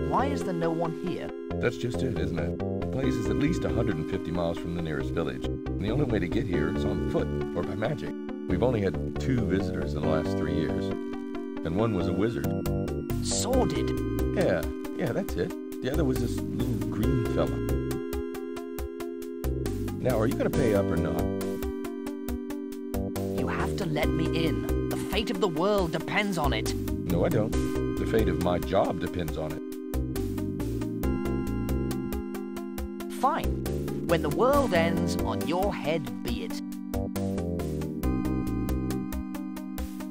why is there no one here? That's just it, isn't it? The place is at least 150 miles from the nearest village. And the only way to get here is on foot or by magic. We've only had two visitors in the last three years. And one was a wizard. Sordid. Yeah, yeah, that's it. The other was this little green fella. Now, are you going to pay up or not? You have to let me in. The fate of the world depends on it. No, I don't. The fate of my job depends on it. Fine. When the world ends, on your head be it.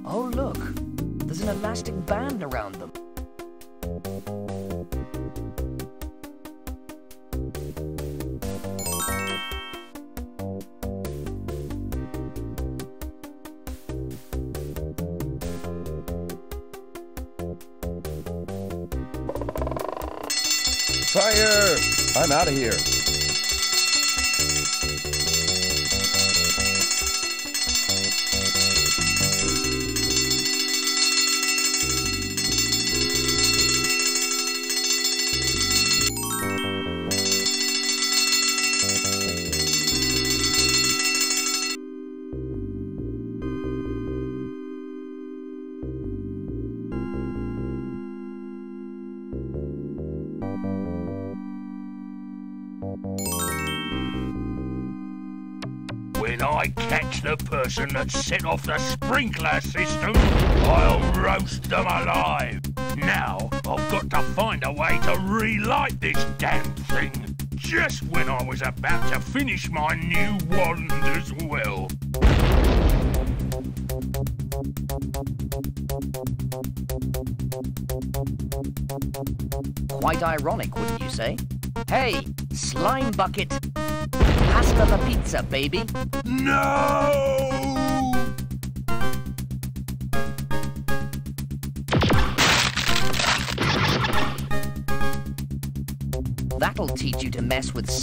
Oh, look. There's an elastic band around them. I'm out of here. That set off the sprinkler system, I'll roast them alive. Now, I've got to find a way to relight this damn thing. Just when I was about to finish my new wand as well. Quite ironic, wouldn't you say? Hey, slime bucket. Pasta the pizza, baby. No!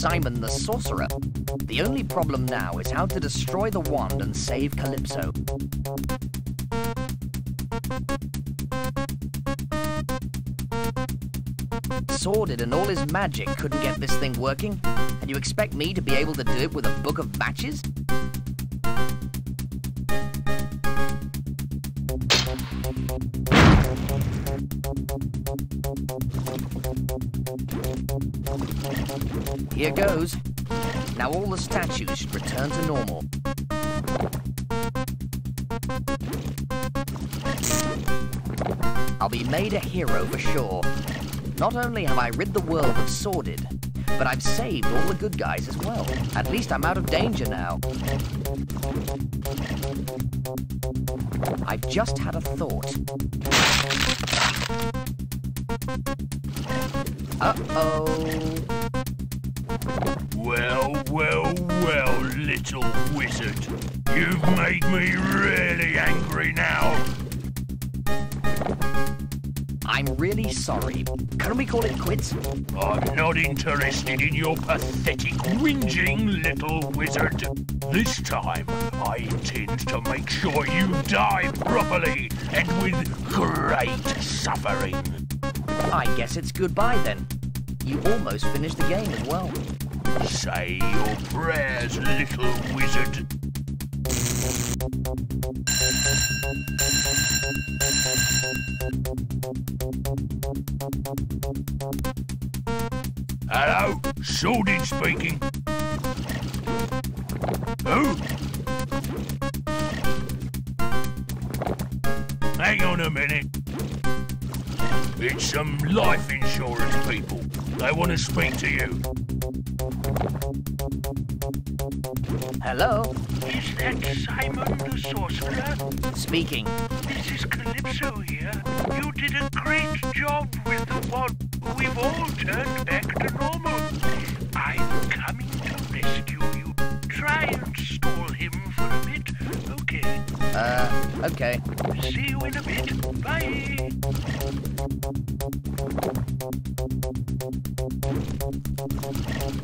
Simon the Sorcerer. The only problem now is how to destroy the wand and save Calypso. Sordid and all his magic couldn't get this thing working, and you expect me to be able to do it with a book of matches? Here goes. Now all the statues should return to normal. I'll be made a hero for sure. Not only have I rid the world of Sordid, but I've saved all the good guys as well. At least I'm out of danger now. I've just had a thought. Uh-oh. Call it quits? I'm not interested in your pathetic whinging, little wizard. This time, I intend to make sure you die properly and with great suffering. I guess it's goodbye then. You almost finished the game as well. Say your prayers, little wizard. Hello, speaking. Who? Hang on a minute. It's some life insurance people. They want to speak to you. Hello? Is that Simon the Sorcerer? Speaking. This is Calypso here. You did a great job with the wand. We've all turned back to normal. I'm coming to rescue you. Try and stall him for a bit, okay? Uh, okay. See you in a bit. Bye.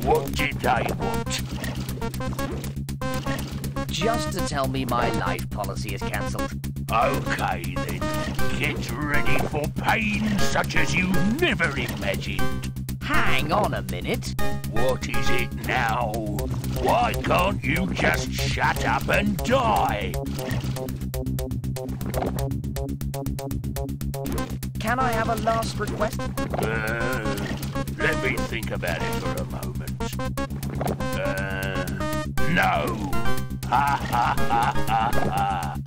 What did I want? Just to tell me my life policy is cancelled. Okay then. Get ready for pain such as you never imagined. Hang on a minute. What is it now? Why can't you just shut up and die? Can I have a last request? Uh, let me think about it for a moment. Uh, no. Ha ha ha ha ha.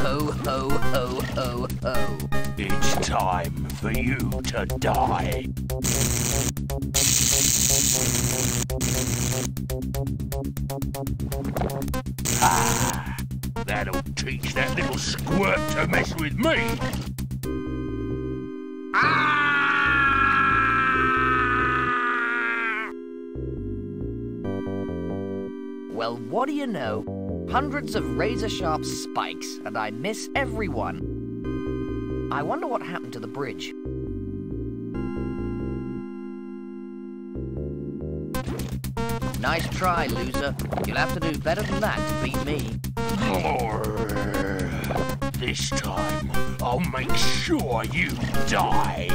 Ho ho ho ho. ho. It's time for you to die. Teach that little squirt to mess with me. Ah! Well, what do you know? Hundreds of razor-sharp spikes, and I miss everyone. I wonder what happened to the bridge. Nice try, loser. You'll have to do better than that to beat me. This time, I'll make sure you die.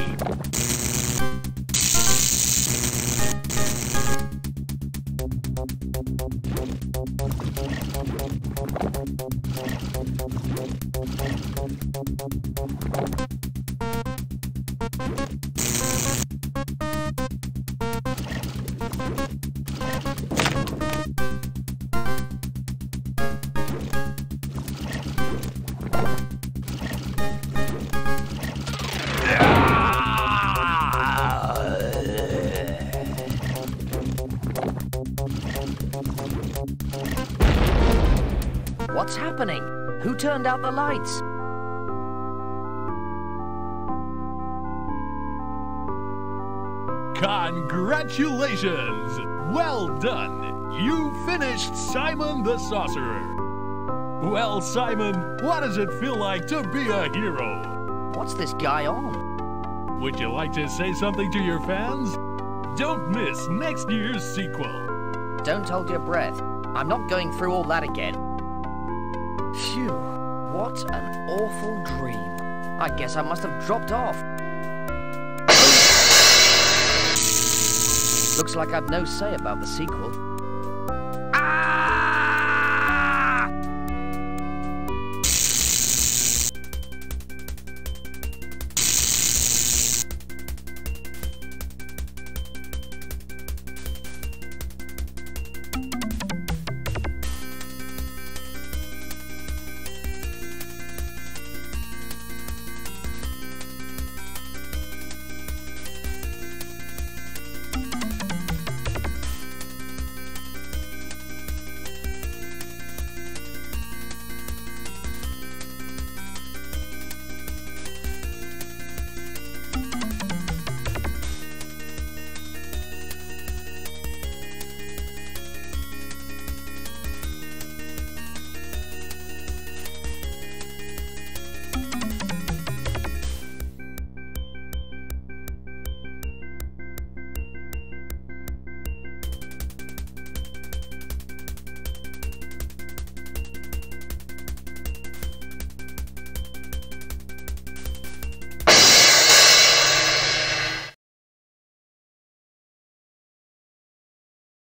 Out the lights? Congratulations! Well done! You finished Simon the Sorcerer. Well, Simon, what does it feel like to be a hero? What's this guy on? Would you like to say something to your fans? Don't miss next year's sequel. Don't hold your breath. I'm not going through all that again. What an awful dream. I guess I must have dropped off. Looks like I've no say about the sequel.